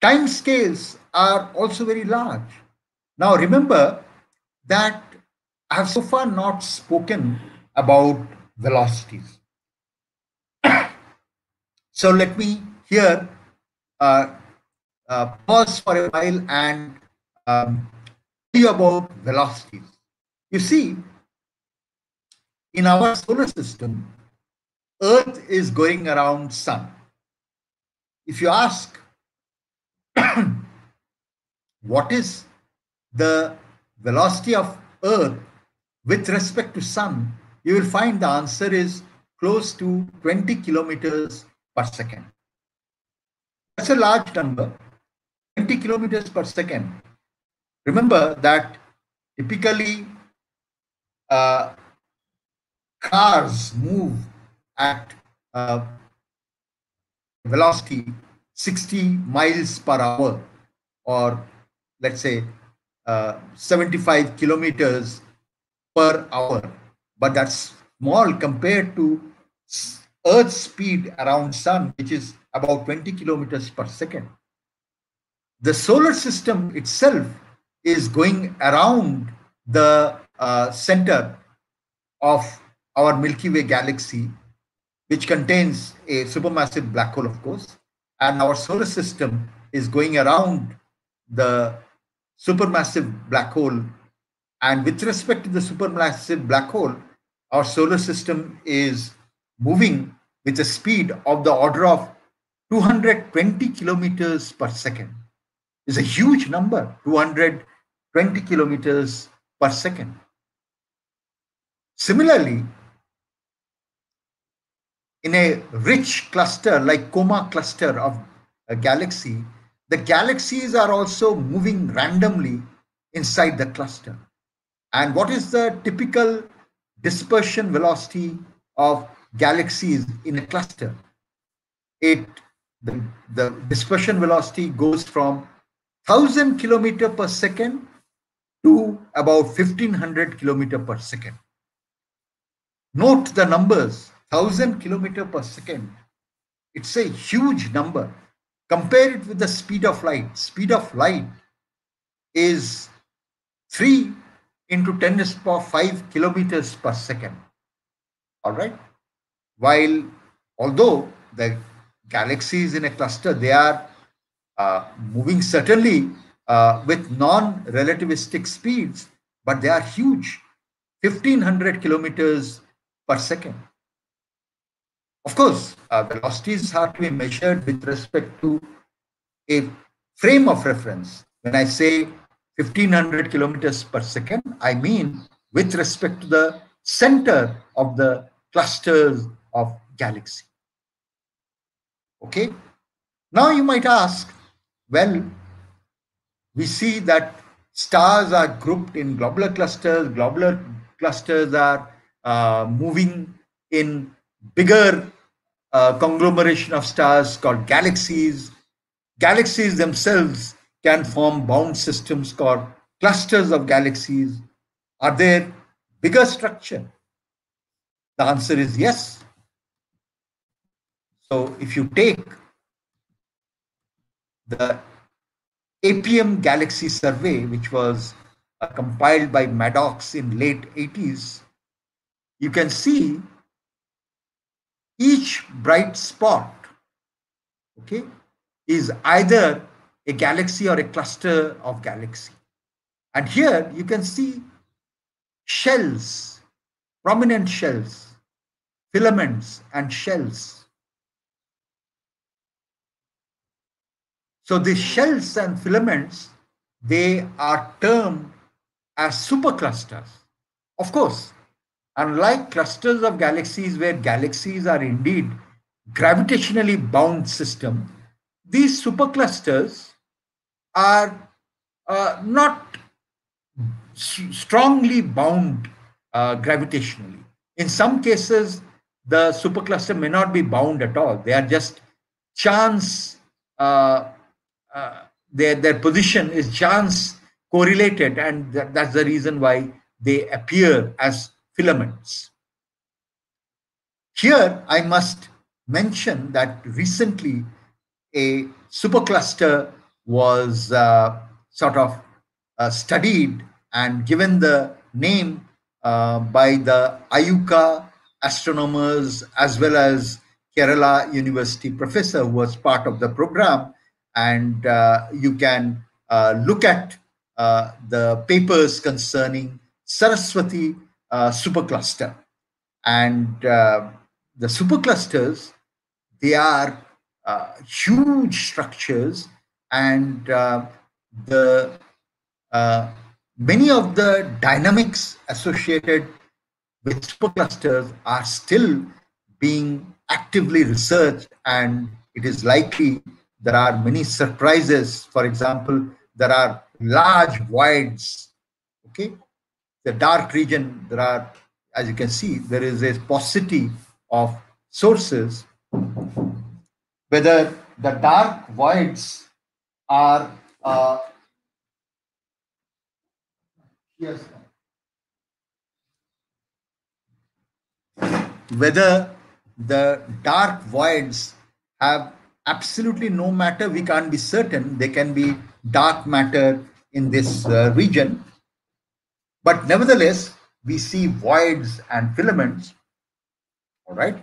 S1: Time scales are also very large. Now remember that I have so far not spoken about velocities. so let me here uh, uh, pause for a while and um, tell you about velocities. You see, in our solar system, Earth is going around Sun. If you ask, what is the velocity of Earth with respect to Sun, you will find the answer is close to 20 kilometers per second. That's a large number, 20 kilometers per second. Remember that typically uh, cars move at uh, velocity 60 miles per hour or let's say uh, 75 kilometers per hour. But that's small compared to earth's speed around sun which is about 20 kilometers per second. The solar system itself is going around the uh, center of our Milky Way galaxy, which contains a supermassive black hole, of course, and our solar system is going around the supermassive black hole. And with respect to the supermassive black hole, our solar system is moving with a speed of the order of 220 kilometers per second. It's a huge number, 220 kilometers per second. Similarly, in a rich cluster like Coma cluster of a galaxy, the galaxies are also moving randomly inside the cluster. And what is the typical dispersion velocity of galaxies in a cluster? It the, the dispersion velocity goes from 1000 kilometer per second to about 1500 kilometer per second. Note the numbers 1000 kilometer per second. It's a huge number. Compare it with the speed of light. Speed of light is 3 into 10 to the power 5 kilometers per second. All right. While although the galaxies in a cluster, they are uh, moving certainly uh, with non-relativistic speeds, but they are huge, 1500 kilometers per second. Of course, uh, velocities have to be measured with respect to a frame of reference. When I say 1500 kilometers per second, I mean with respect to the center of the clusters of galaxy. Okay. Now you might ask, well, we see that stars are grouped in globular clusters. Globular clusters are uh, moving in bigger uh, conglomeration of stars called galaxies. Galaxies themselves can form bound systems called clusters of galaxies. Are there bigger structure? The answer is yes. So if you take the APM Galaxy Survey, which was uh, compiled by Maddox in late 80s, you can see each bright spot okay is either a galaxy or a cluster of galaxy. And here you can see shells prominent shells filaments and shells. So the shells and filaments they are termed as superclusters. Of course Unlike clusters of galaxies where galaxies are indeed gravitationally bound system, these superclusters are uh, not strongly bound uh, gravitationally. In some cases, the supercluster may not be bound at all. They are just chance, uh, uh their, their position is chance correlated, and that, that's the reason why they appear as filaments. here I must mention that recently a supercluster was uh, sort of uh, studied and given the name uh, by the IUCAA astronomers as well as Kerala University professor who was part of the program. And uh, you can uh, look at uh, the papers concerning Saraswati supercluster. And uh, the superclusters, they are uh, huge structures. And the many of the dynamics associated with superclusters are still being actively researched. And it is likely there are many surprises. For example there are large voids. Okay the dark region. There are as you can see there is a paucity of sources. Whether the dark voids are uh, yes whether the dark voids have absolutely no matter we can't be certain they can be dark matter in this uh, region but nevertheless we see voids and filaments all right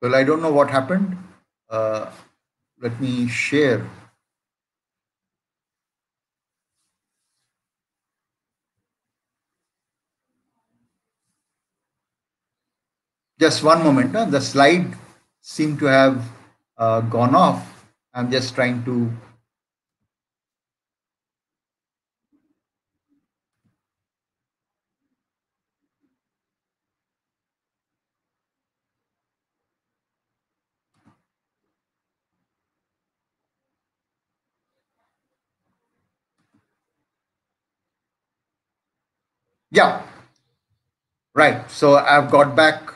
S1: Well, I don't know what happened. Uh, let me share. Just one moment. The slide seemed to have uh, gone off. I'm just trying to Yeah, right. So I've got back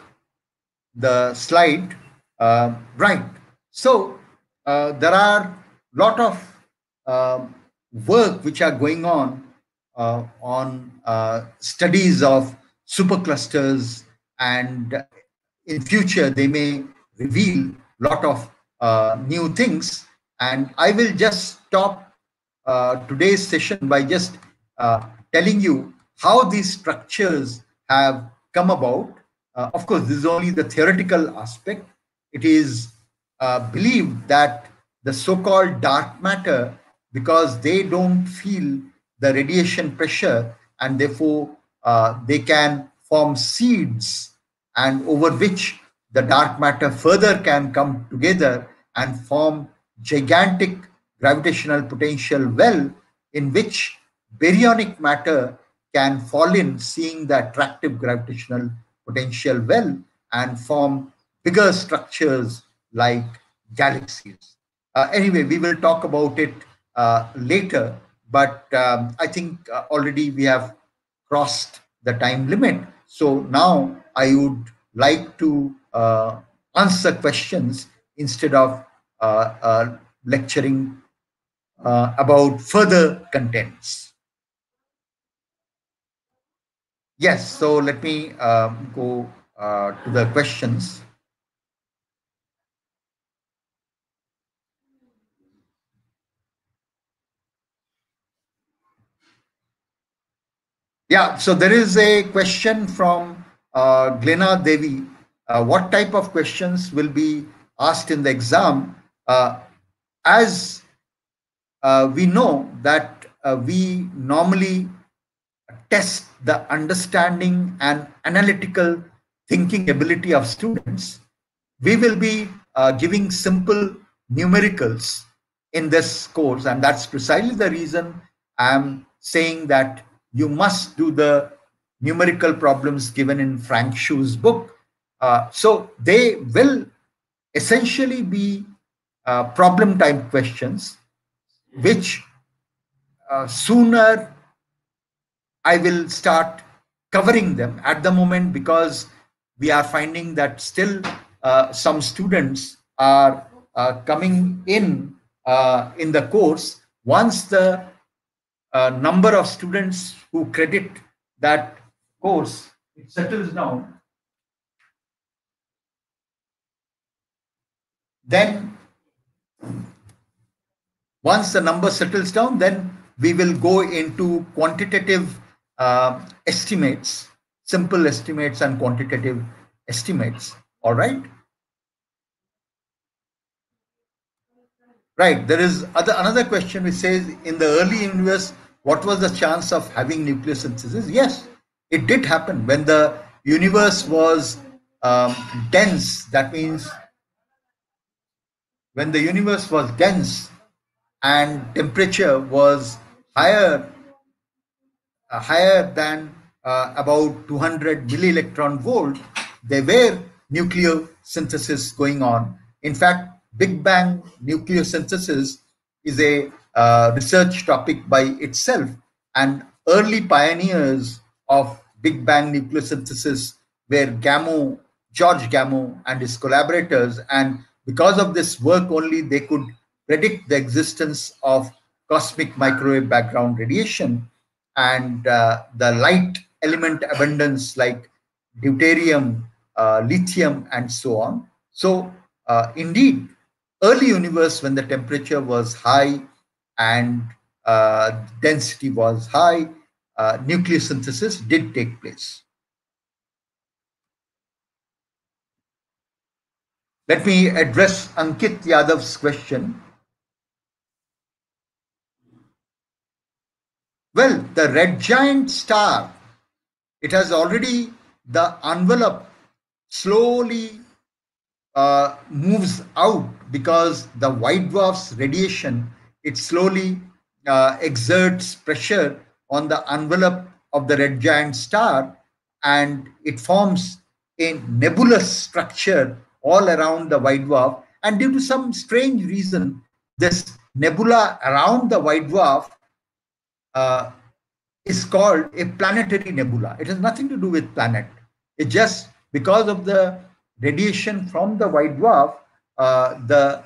S1: the slide. Uh, right. So uh, there are a lot of uh, work which are going on uh, on uh, studies of superclusters and in future they may reveal a lot of uh, new things and i will just stop today's session by just telling you how these structures have come about. Uh, of course, this is only the theoretical aspect. It is uh, believed that the so-called dark matter, because they don't feel the radiation pressure and therefore uh, they can form seeds and over which the dark matter further can come together and form gigantic gravitational potential well in which baryonic matter can fall in seeing the attractive gravitational potential well and form bigger structures like galaxies. Uh, anyway, we will talk about it uh, later, but um, I think uh, already we have crossed the time limit. So now I would like to uh, answer questions instead of uh, uh, lecturing about further contents. Yes, so let me um, go uh, to the questions. Yeah, so there is a question from uh, Devi. Uh, what type of questions will be asked in the exam? Uh, as uh, we know that uh, we normally test the understanding and analytical thinking ability of students, we will be uh, giving simple numericals in this course. And that's precisely the reason I'm saying that you must do the numerical problems given in Frank Shu's book. Uh, so they will essentially be uh, problem type questions, which uh, sooner I will start covering them at the moment because we are finding that still uh, some students are uh, coming in uh, in the course. Once the uh, number of students who credit that course it settles down then once the number settles down then we will go into quantitative uh, estimates simple estimates and quantitative estimates all right Right. There is other another question which says in the early universe, what was the chance of having nucleosynthesis? Yes, it did happen when the universe was um, dense. That means when the universe was dense and temperature was higher, higher than uh, about 200 millielectron volt, there were nuclear synthesis going on. In fact, Big Bang nuclear synthesis is a uh, research topic by itself, and early pioneers of Big Bang nuclear synthesis were Gamow, George Gamow, and his collaborators. And because of this work only, they could predict the existence of cosmic microwave background radiation and uh, the light element abundance like deuterium, uh, lithium, and so on. So, uh, indeed, early universe when the temperature was high and uh, density was high, uh, nucleosynthesis did take place. Let me address Ankit Yadav's question. Well, the red giant star, it has already, the envelope slowly uh, moves out because the white dwarf's radiation it slowly uh, exerts pressure on the envelope of the red giant star and it forms a nebulous structure all around the white dwarf. And due to some strange reason this nebula around the white dwarf uh, is called a planetary nebula it has nothing to do with planet it just because of the radiation from the white dwarf uh, the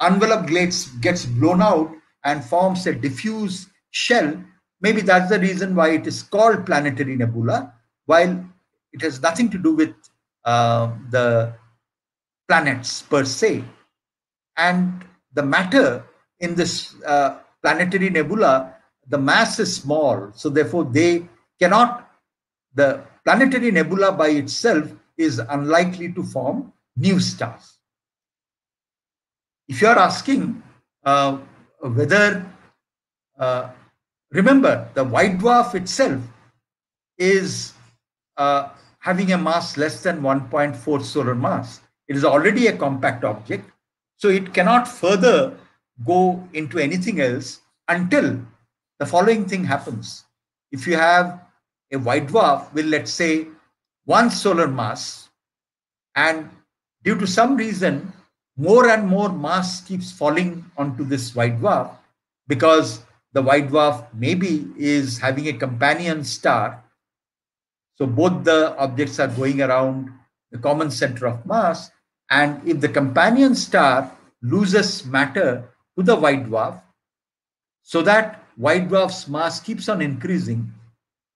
S1: envelope gets, gets blown out and forms a diffuse shell. Maybe that's the reason why it is called planetary nebula, while it has nothing to do with uh, the planets per se. And the matter in this uh, planetary nebula, the mass is small, so therefore they cannot, the planetary nebula by itself is unlikely to form new stars if you are asking uh, whether, uh, remember, the white dwarf itself is uh, having a mass less than 1.4 solar mass. It is already a compact object, so it cannot further go into anything else until the following thing happens. If you have a white dwarf with, let's say, one solar mass, and due to some reason, more and more mass keeps falling onto this white dwarf because the white dwarf maybe is having a companion star. So both the objects are going around the common center of mass. And if the companion star loses matter to the white dwarf, so that white dwarf's mass keeps on increasing.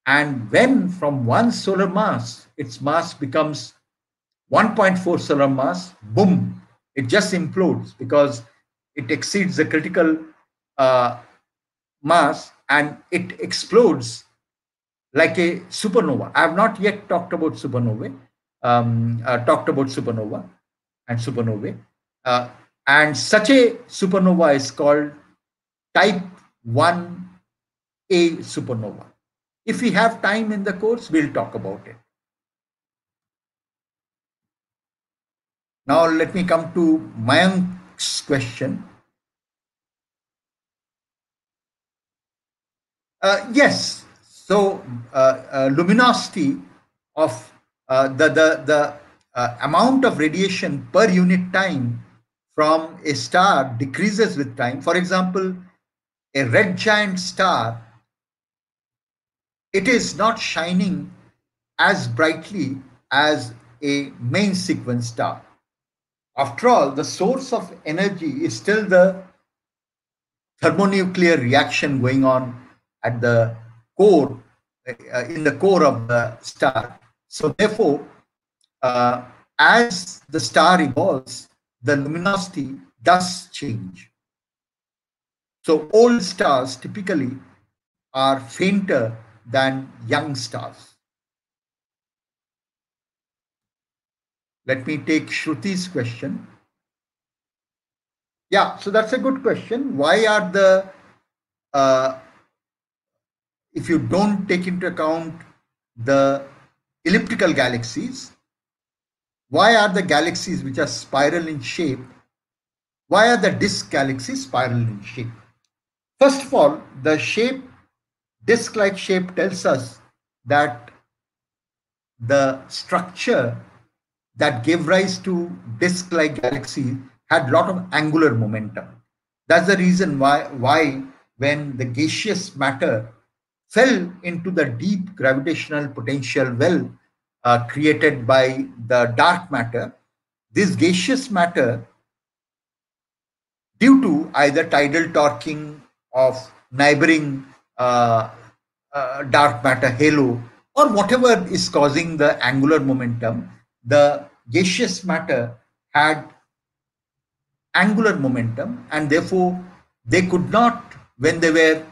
S1: And when from one solar mass, its mass becomes 1.4 solar mass, boom, it just implodes because it exceeds the critical uh, mass and it explodes like a supernova. I have not yet talked about supernova, um, uh, talked about supernova and supernovae. Uh, and such a supernova is called type 1A supernova. If we have time in the course, we'll talk about it. Now let me come to Mayank's question. Uh, yes, so uh, uh, luminosity of uh, the, the, the uh, amount of radiation per unit time from a star decreases with time. For example, a red giant star, it is not shining as brightly as a main sequence star. After all, the source of energy is still the thermonuclear reaction going on at the core, uh, in the core of the star. So therefore, uh, as the star evolves, the luminosity does change. So old stars typically are fainter than young stars. Let me take Shruti's question. Yeah, so that's a good question. Why are the, uh, if you don't take into account the elliptical galaxies, why are the galaxies which are spiral in shape, why are the disk galaxies spiral in shape? First of all, the shape, disk-like shape tells us that the structure that gave rise to disk-like galaxies had a lot of angular momentum. That's the reason why, why when the gaseous matter fell into the deep gravitational potential well uh, created by the dark matter, this gaseous matter, due to either tidal torquing of neighboring uh, uh, dark matter halo or whatever is causing the angular momentum, the gaseous matter had angular momentum and therefore they could not, when they were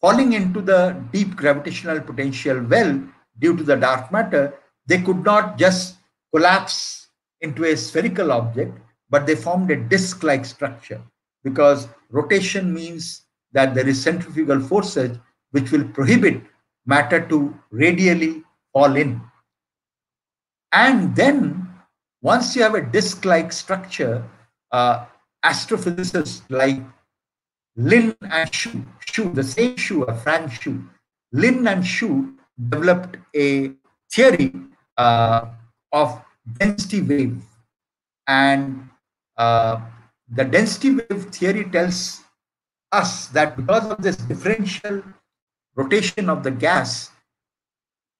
S1: falling into the deep gravitational potential well due to the dark matter, they could not just collapse into a spherical object, but they formed a disk-like structure because rotation means that there is centrifugal forces which will prohibit matter to radially fall in. And then once you have a disk-like structure, uh, astrophysicists like Lin and Shu, Xu, the same Shu, Frank Shu, Lin and Shu developed a theory uh, of density wave. And uh, the density wave theory tells us that because of this differential rotation of the gas,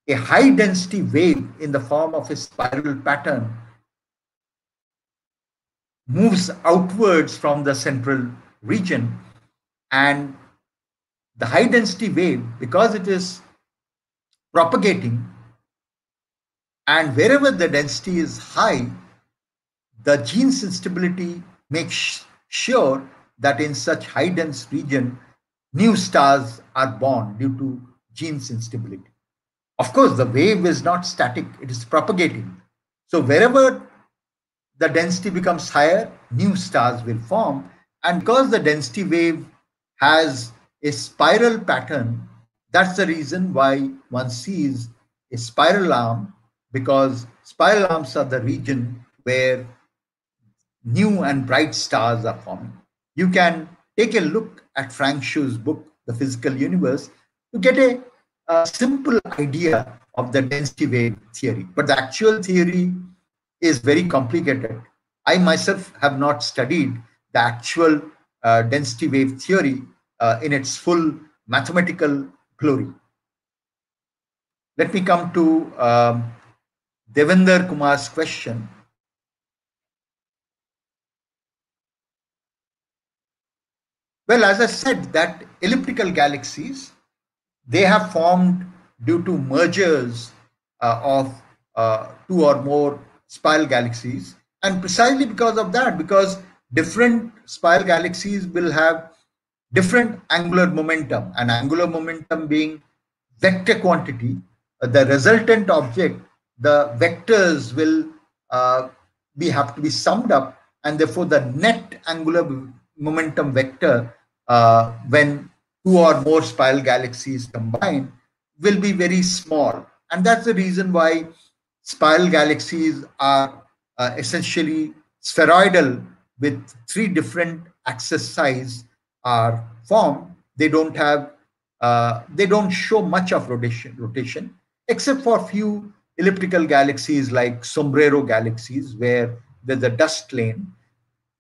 S1: a high density wave in the form of a spiral pattern moves outwards from the central region. And the high density wave because it is propagating and wherever the density is high, the Jeans instability makes sure that in such high dense region, new stars are born due to Jeans instability. Of course, the wave is not static, it is propagating. So wherever the density becomes higher, new stars will form. And because the density wave has a spiral pattern, that's the reason why one sees a spiral arm because spiral arms are the region where new and bright stars are forming. You can take a look at Frank Shu's book, The Physical Universe, to get a, a simple idea of the density wave theory. But the actual theory is very complicated. I myself have not studied the actual uh, density wave theory uh, in its full mathematical glory. Let me come to um, Kumar's question. Well, as I said, that elliptical galaxies, they have formed due to mergers uh, of uh, two or more spiral galaxies. And precisely because of that, because different spiral galaxies will have different angular momentum, and angular momentum being vector quantity, uh, the resultant object the vectors will uh, be have to be summed up and therefore the net angular momentum vector uh, when two or more spiral galaxies combine will be very small. And that's the reason why spiral galaxies are uh, essentially spheroidal with three different axis size are formed. They don't have uh, they don't show much of rotation rotation except for a few elliptical galaxies like sombrero galaxies where there's a dust lane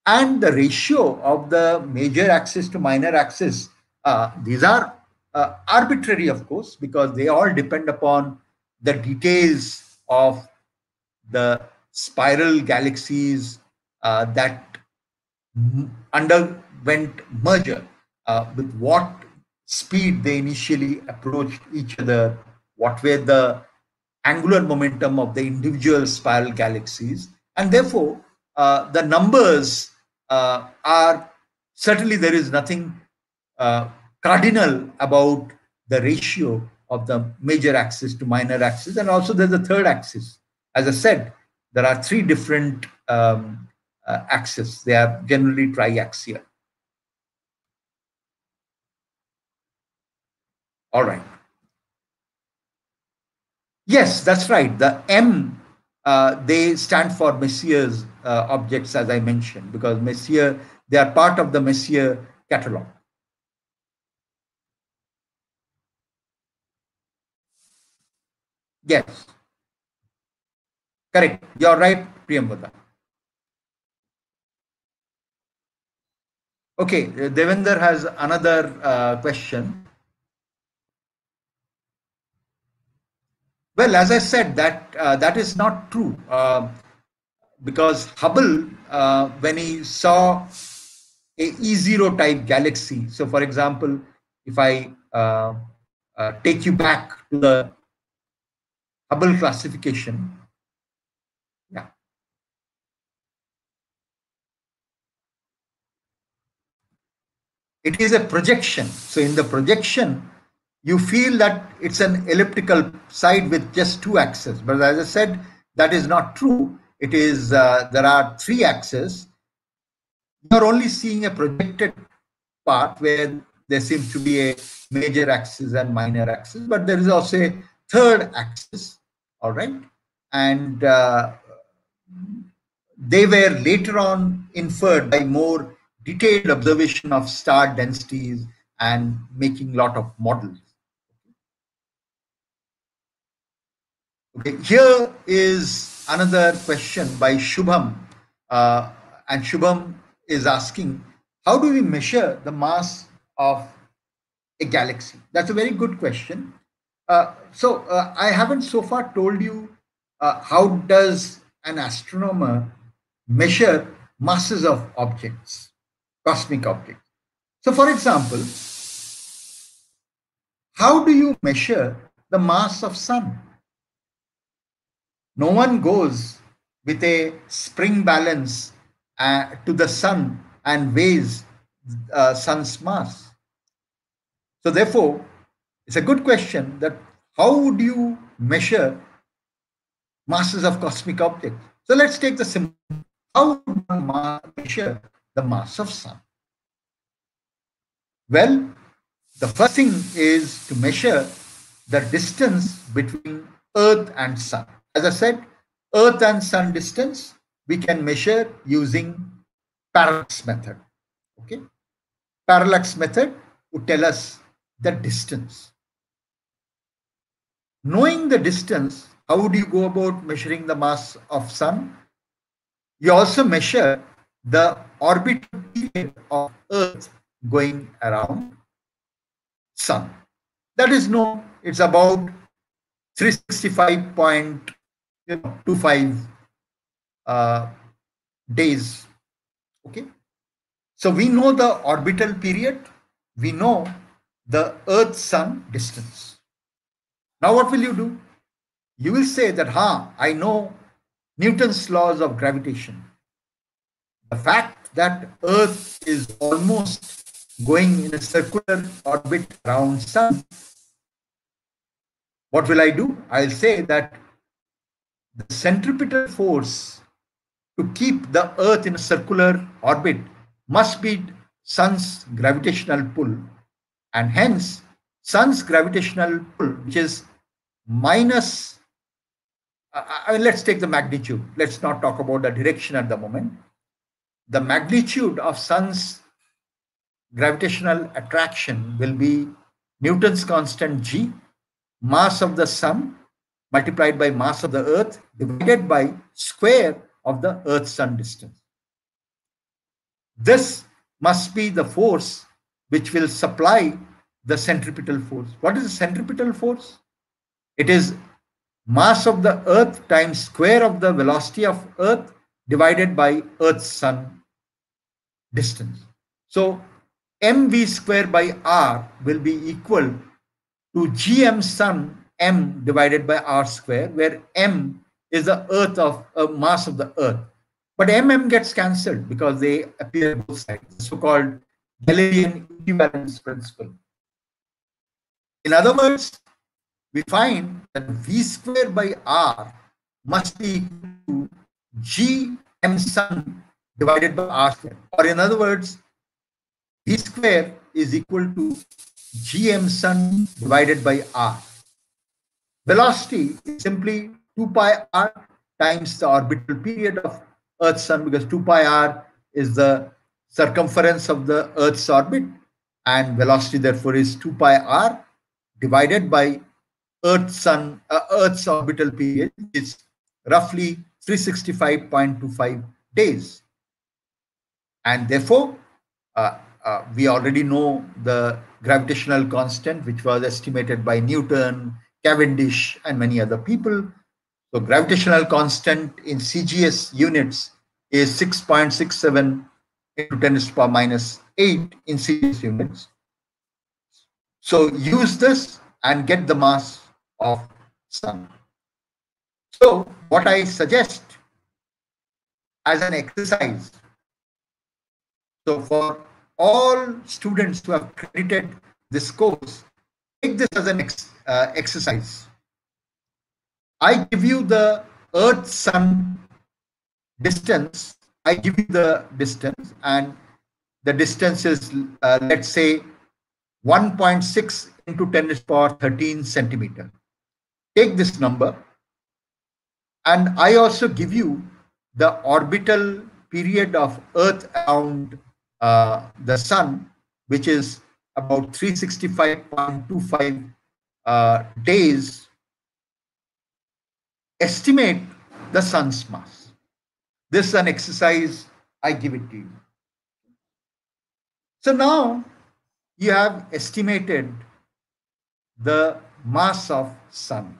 S1: and the ratio of the major axis to minor axis uh, these are uh, arbitrary of course because they all depend upon the details of the spiral galaxies uh, that underwent merger, uh, with what speed they initially approached each other, what were the angular momentum of the individual spiral galaxies, and therefore uh, the numbers uh, are certainly there is nothing uh, cardinal about the ratio of the major axis to minor axis, and also there's a third axis. As I said, there are three different um, uh, axes. They are generally triaxial. All right. Yes, that's right. The M, uh, they stand for Messier's uh, objects, as I mentioned, because Messier, they are part of the Messier catalog. Yes. Correct. You're right, Priyambada. Okay, Devender has another uh, question. Well, as I said, that uh, that is not true uh, because Hubble, uh, when he saw a E0 type galaxy, so for example, if I uh, uh, take you back to the Hubble classification, yeah. It is a projection. So in the projection, you feel that it's an elliptical side with just two axes. But as I said, that is not true. It is, uh, there are three axes. You're only seeing a projected part where there seems to be a major axis and minor axis, but there is also a third axis, all right? And uh, they were later on inferred by more detailed observation of star densities and making a lot of models. Okay, here is another question by Shubham. Uh, and Shubham is asking, how do we measure the mass of a galaxy? That's a very good question. Uh, so uh, I haven't so far told you uh, how does an astronomer measure masses of objects, cosmic objects. So for example, how do you measure the mass of sun? No one goes with a spring balance uh, to the sun and weighs uh, sun's mass. So therefore, it's a good question that how would you measure masses of cosmic objects? So let's take the simple. How would one measure the mass of sun? Well, the first thing is to measure the distance between Earth and Sun. As I said, Earth and Sun distance we can measure using parallax method. Okay, parallax method would tell us the distance. Knowing the distance, how would you go about measuring the mass of Sun? You also measure the orbital period of Earth going around Sun. That is known, it's about 365 you know, two five uh, days. Okay. So we know the orbital period. We know the Earth Sun distance. Now what will you do? You will say that, ha, I know Newton's laws of gravitation. The fact that Earth is almost going in a circular orbit around Sun. What will I do? I'll say that the centripetal force to keep the earth in a circular orbit must be sun's gravitational pull. And hence sun's gravitational pull which is minus uh, uh, let's take the magnitude. Let's not talk about the direction at the moment. The magnitude of sun's gravitational attraction will be newton's constant g mass of the sun multiplied by mass of the earth divided by square of the earth sun distance. This must be the force which will supply the centripetal force. What is the centripetal force? It is mass of the earth times square of the velocity of earth divided by earth's sun distance. So mv square by r will be equal to gm sun m divided by r square where m is the earth of uh, mass of the earth. But mm gets cancelled because they appear both sides. So-called Galilean equivalence principle. In other words we find that v square by r must be equal to g m sun divided by r square. Or in other words v square is equal to gm sun divided by r. Velocity is simply 2 pi r times the orbital period of Earth's sun because 2 pi r is the circumference of the Earth's orbit and velocity therefore is 2 pi r divided by Earth's sun uh, Earth's orbital period is roughly 365.25 days. And therefore uh, uh, we already know the gravitational constant, which was estimated by Newton, Cavendish, and many other people. So gravitational constant in CGS units is 6.67 into 10 to the power minus 8 in CGS units. So use this and get the mass of sun. So what I suggest as an exercise, so for all students who have credited this course, take this as an ex uh, exercise. I give you the Earth Sun distance. I give you the distance, and the distance is, uh, let's say, 1.6 into 10 to the power 13 centimeter. Take this number, and I also give you the orbital period of Earth around uh, the sun, which is about 365.25 uh, days, estimate the sun's mass. This is an exercise, I give it to you. So now you have estimated the mass of sun.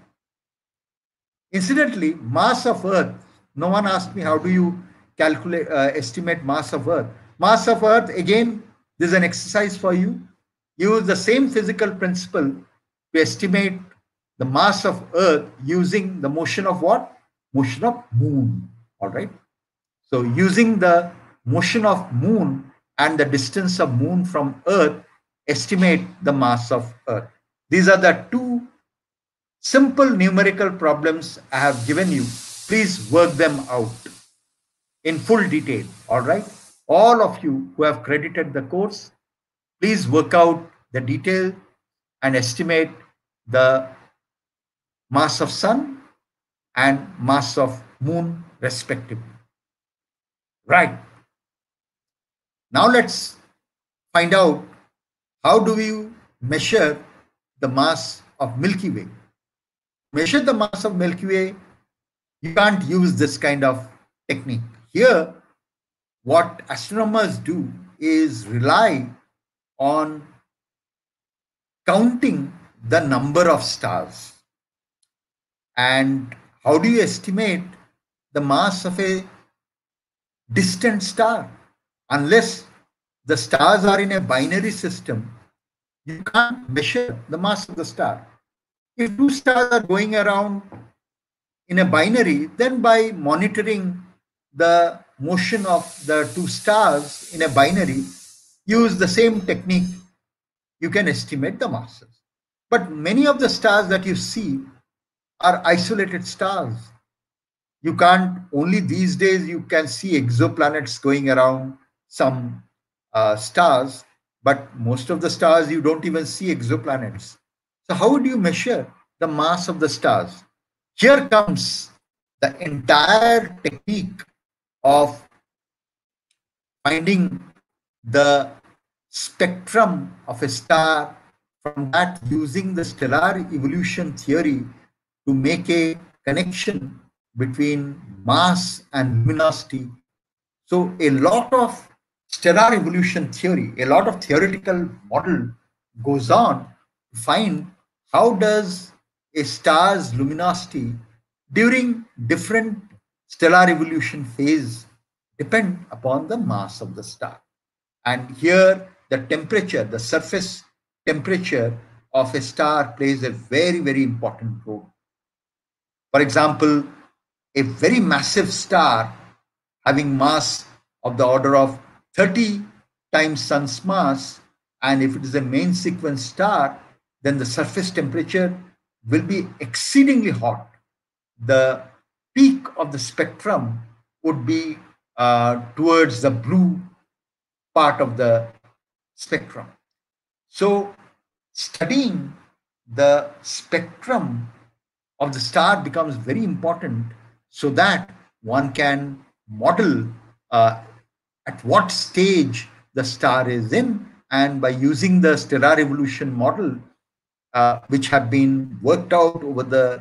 S1: Incidentally, mass of earth, no one asked me how do you calculate, uh, estimate mass of earth. Mass of Earth, again, this is an exercise for you. Use the same physical principle to estimate the mass of Earth using the motion of what? Motion of moon. All right. So using the motion of moon and the distance of moon from Earth, estimate the mass of Earth. These are the two simple numerical problems I have given you. Please work them out in full detail. All right all of you who have credited the course, please work out the detail and estimate the mass of sun and mass of moon respectively. Right. Now let's find out how do we measure the mass of Milky Way. Measure the mass of Milky Way, you can't use this kind of technique. Here, what astronomers do is rely on counting the number of stars. And how do you estimate the mass of a distant star? Unless the stars are in a binary system, you can't measure the mass of the star. If two stars are going around in a binary, then by monitoring the motion of the two stars in a binary, use the same technique, you can estimate the masses. But many of the stars that you see are isolated stars. You can't, only these days, you can see exoplanets going around some uh, stars, but most of the stars, you don't even see exoplanets. So, how do you measure the mass of the stars? Here comes the entire technique of finding the spectrum of a star from that using the stellar evolution theory to make a connection between mass and luminosity. So a lot of stellar evolution theory, a lot of theoretical model goes on to find how does a star's luminosity during different stellar evolution phase depend upon the mass of the star. And here the temperature, the surface temperature of a star plays a very, very important role. For example, a very massive star having mass of the order of 30 times sun's mass and if it is a main sequence star then the surface temperature will be exceedingly hot the peak of the spectrum would be uh, towards the blue part of the spectrum so studying the spectrum of the star becomes very important so that one can model uh, at what stage the star is in and by using the stellar evolution model uh, which have been worked out over the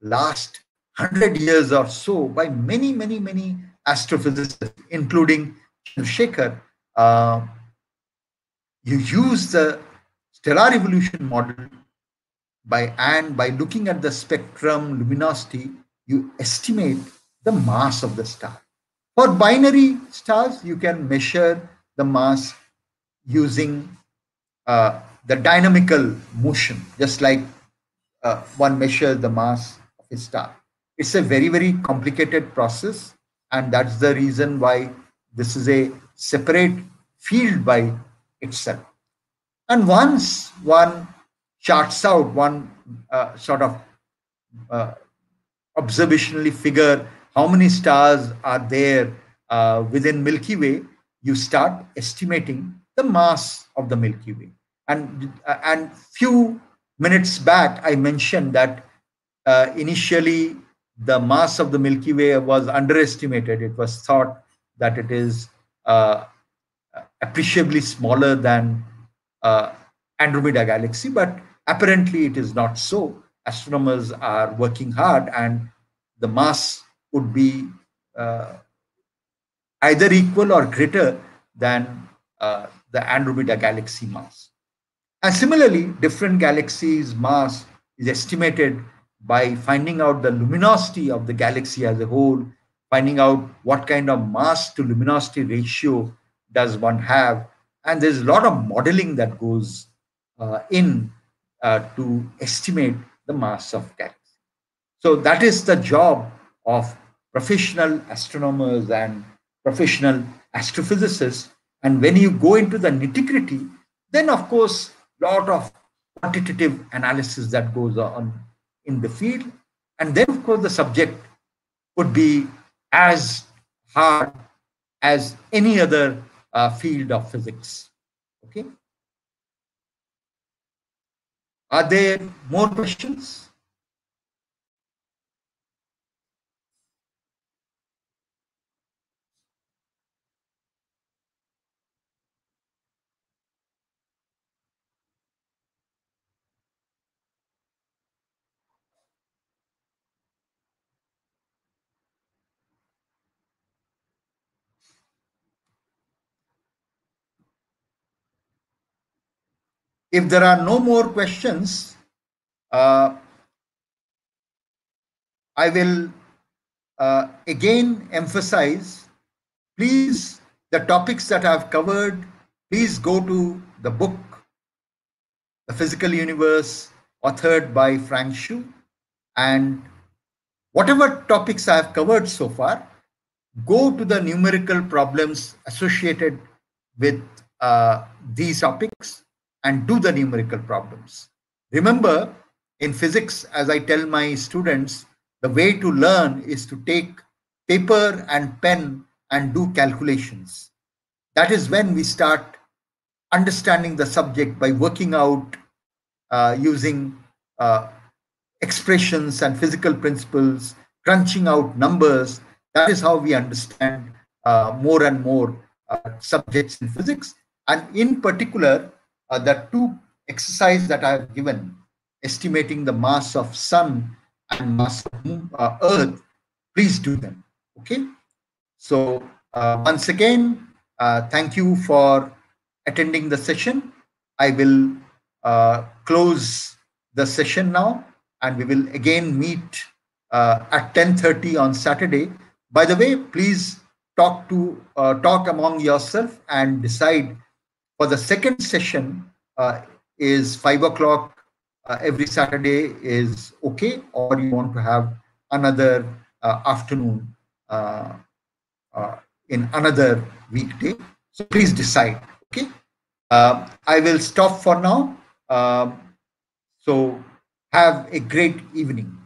S1: last 100 years or so by many many many astrophysicists including Chandrasekhar uh, you use the stellar evolution model by and by looking at the spectrum luminosity you estimate the mass of the star for binary stars, you can measure the mass using uh, the dynamical motion, just like uh, one measures the mass of a star. It's a very, very complicated process, and that's the reason why this is a separate field by itself. And once one charts out, one uh, sort of uh, observationally figure how many stars are there uh, within Milky Way, you start estimating the mass of the Milky Way. And uh, and few minutes back, I mentioned that uh, initially the mass of the Milky Way was underestimated. It was thought that it is uh, appreciably smaller than uh, Andromeda galaxy, but apparently it is not so. Astronomers are working hard, and the mass would be uh, either equal or greater than uh, the Andromeda galaxy mass. And similarly, different galaxies' mass is estimated by finding out the luminosity of the galaxy as a whole, finding out what kind of mass to luminosity ratio does one have. And there's a lot of modeling that goes uh, in uh, to estimate the mass of galaxy. So that is the job of professional astronomers and professional astrophysicists. And when you go into the nitty gritty, then of course, a lot of quantitative analysis that goes on in the field. And then, of course, the subject would be as hard as any other uh, field of physics. Okay. Are there more questions? If there are no more questions, uh, I will uh, again emphasize, please, the topics that I've covered, please go to the book, The Physical Universe, authored by Frank Shu. And whatever topics I've covered so far, go to the numerical problems associated with uh, these topics and do the numerical problems. Remember, in physics, as I tell my students, the way to learn is to take paper and pen and do calculations. That is when we start understanding the subject by working out uh, using uh, expressions and physical principles, crunching out numbers. That is how we understand uh, more and more uh, subjects in physics. And in particular, uh, the two exercise that I have given, estimating the mass of sun and mass of uh, earth, please do them. Okay. So uh, once again, uh, thank you for attending the session. I will uh, close the session now and we will again meet uh, at 10.30 on Saturday. By the way, please talk to talk among yourself and decide for the second session uh, is 5 o'clock uh, every Saturday is okay or you want to have another uh, afternoon uh, in another weekday. So please decide, okay? I will stop for now. Um, so have a great evening.